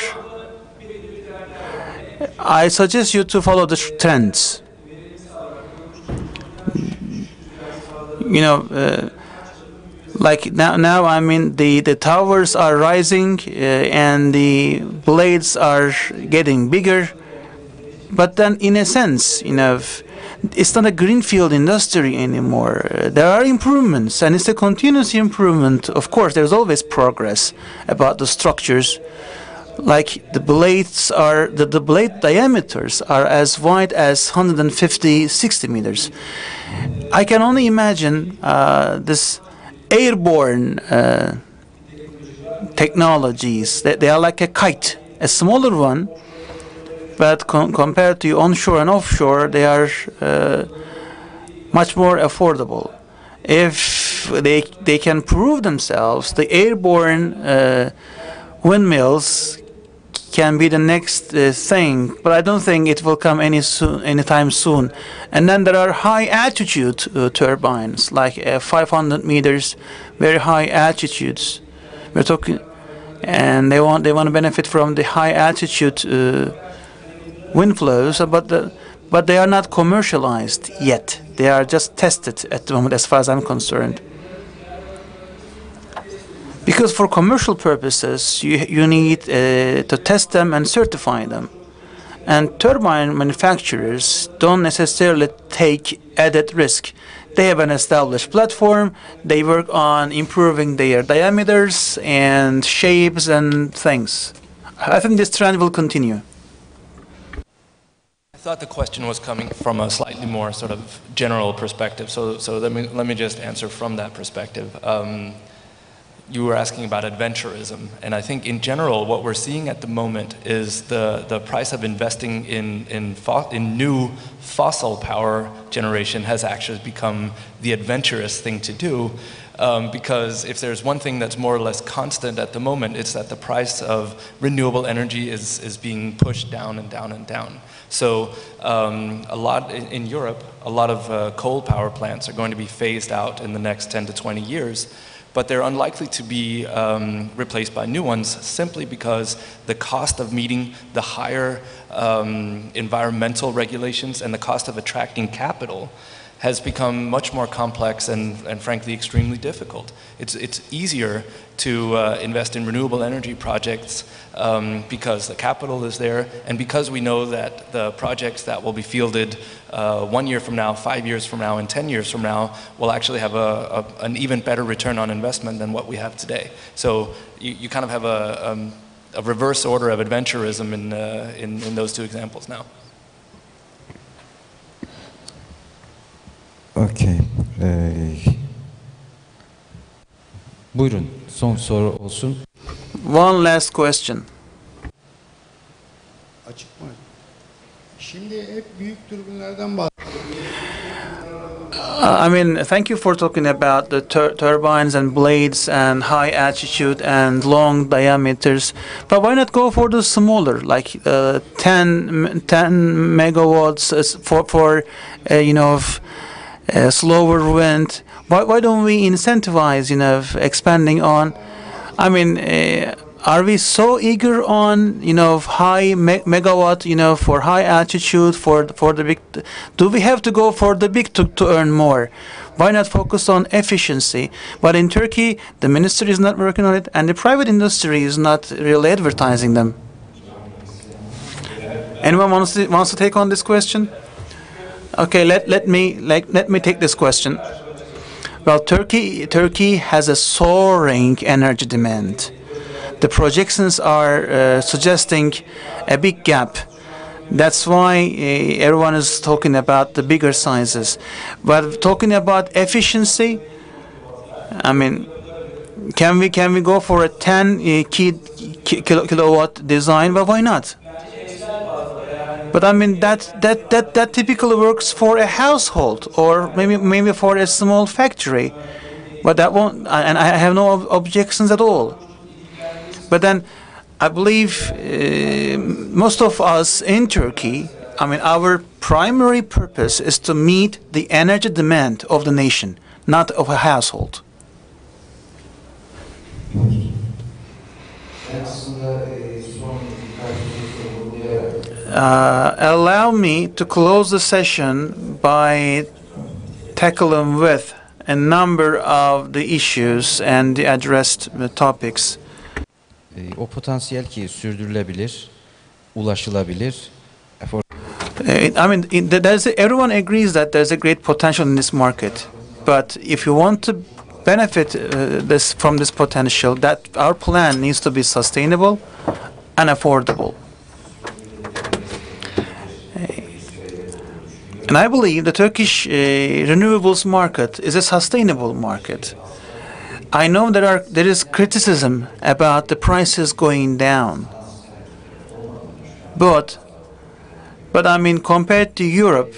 I suggest you to follow the trends. You know uh, like now now i mean the the towers are rising uh, and the blades are getting bigger. But then in a sense you know it's not a greenfield industry anymore. There are improvements and it's a continuous improvement. Of course there's always progress about the structures. Like the blades are the, the blade diameters are as wide as 150 60 meters. I can only imagine uh, this airborne uh, technologies. They, they are like a kite, a smaller one, but com- compared to onshore and offshore, they are uh, much more affordable. If they they can prove themselves, the airborne uh, windmills can be the next uh, thing, but I don't think it will come any soon, anytime soon. And then there are high altitude uh, turbines, like uh, 500 meters, very high altitudes. We're talking, and they want they want to benefit from the high altitude uh, wind flows, but the, but they are not commercialized yet. They are just tested at the moment, as far as I'm concerned. Because for commercial purposes, you, you need uh, to test them and certify them. And turbine manufacturers don't necessarily take added risk. They have an established platform, they work on improving their diameters and shapes and things. I think this trend will continue. I thought the question was coming from a slightly more sort of general perspective, so, so let, me, let me just answer from that perspective. Um, you were asking about adventurism, and I think in general, what we're seeing at the moment is the, the price of investing in, in, in new fossil power generation has actually become the adventurous thing to do. Um, because if there's one thing that's more or less constant at the moment, it's that the price of renewable energy is, is being pushed down and down and down. So um, a lot in, in, Europe, a lot of uh, coal power plants are going to be phased out in the next 10 to 20 years but they're unlikely to be um, replaced by new ones simply because the cost of meeting the higher um, environmental regulations and the cost of attracting capital has become much more complex and, and frankly extremely difficult. It's, it's easier to uh, invest in renewable energy projects um, because the capital is there and because we know that the projects that will be fielded uh, one year from now, five years from now, and 10 years from now will actually have a, a an even better return on investment than what we have today. So you, you kind of have a, um, a reverse order of adventurism in, uh, in, in those two examples now. Okay. Ee, buyurun son soru olsun. One last question. Açık mı? Şimdi hep büyük türbinlerden bahsediyoruz. Uh, I mean, thank you for talking about the tur turbines and blades and high altitude and long diameters. But why not go for the smaller, like uh, 10, 10 megawatts for, for uh, you know, uh, slower wind. Why, why don't we incentivize, you know, expanding on? I mean, uh, are we so eager on, you know, high me megawatt, you know, for high altitude, for for the big? Do we have to go for the big to, to earn more? Why not focus on efficiency? But in Turkey, the ministry is not working on it, and the private industry is not really advertising them. Anyone wants to, wants to take on this question? Okay, let, let me like let me take this question. Well, Turkey Turkey has a soaring energy demand. The projections are uh, suggesting a big gap. That's why uh, everyone is talking about the bigger sizes. But talking about efficiency, I mean, can we can we go for a 10 uh, kilowatt design? But why not? But I mean that that that that typically works for a household or maybe maybe for a small factory. But that won't, and I have no ob objections at all. But then, I believe uh, most of us in Turkey, I mean, our primary purpose is to meet the energy demand of the nation, not of a household. Uh, allow me to close the session by tackling with a number of the issues and the addressed topics. O potansiyel ki sürdürülebilir, ulaşılabilir. I mean, there's everyone agrees that there's a great potential in this market, but if you want to benefit uh, this from this potential, that our plan needs to be sustainable and affordable. And I believe the Turkish uh, renewables market is a sustainable market. I know there are there is criticism about the prices going down, but but I mean compared to Europe,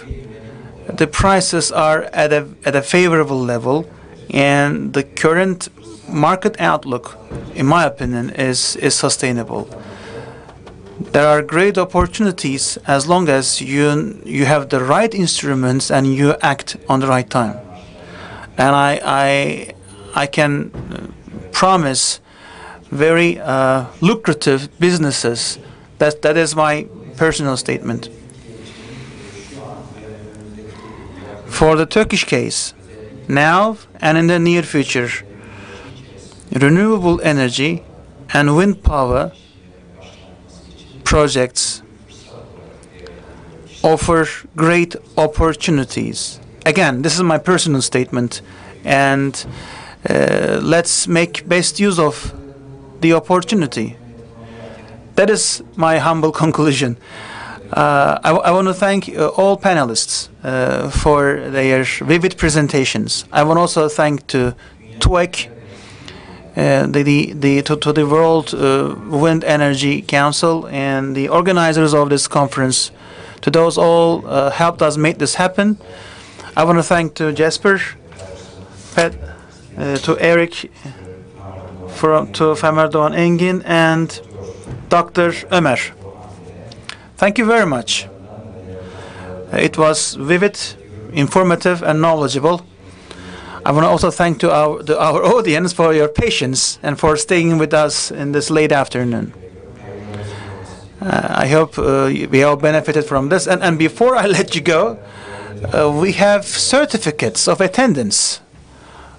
the prices are at a at a favorable level, and the current market outlook, in my opinion, is is sustainable. There are great opportunities as long as you you have the right instruments and you act on the right time. And I I I can promise very uh, lucrative businesses. That that is my personal statement. For the Turkish case, now and in the near future, renewable energy and wind power projects offer great opportunities. Again, this is my personal statement, and uh, let's make best use of the opportunity. That is my humble conclusion. Uh, I, want to thank uh, all panelists uh, for their vivid presentations. I want also thank to TWEC, uh, the, the, to, to the World uh, Wind Energy Council and the organizers of this conference. To those all uh, helped us make this happen. I want to thank to Jasper, Pat, to Erik, from, to Femer Doğan Engin, and Dr. Ömer. Thank you very much. It was vivid, informative, and knowledgeable. I want to also thank to our, the, our audience for your patience and for staying with us in this late afternoon. Uh, I hope uh, we all benefited from this. And, and before I let you go, uh, we have certificates of attendance,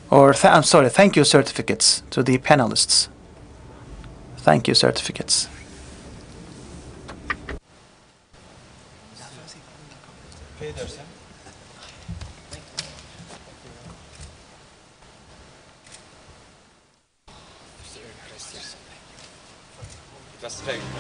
or I'm sorry, thank you certificates to the panelists. Thank you certificates. Take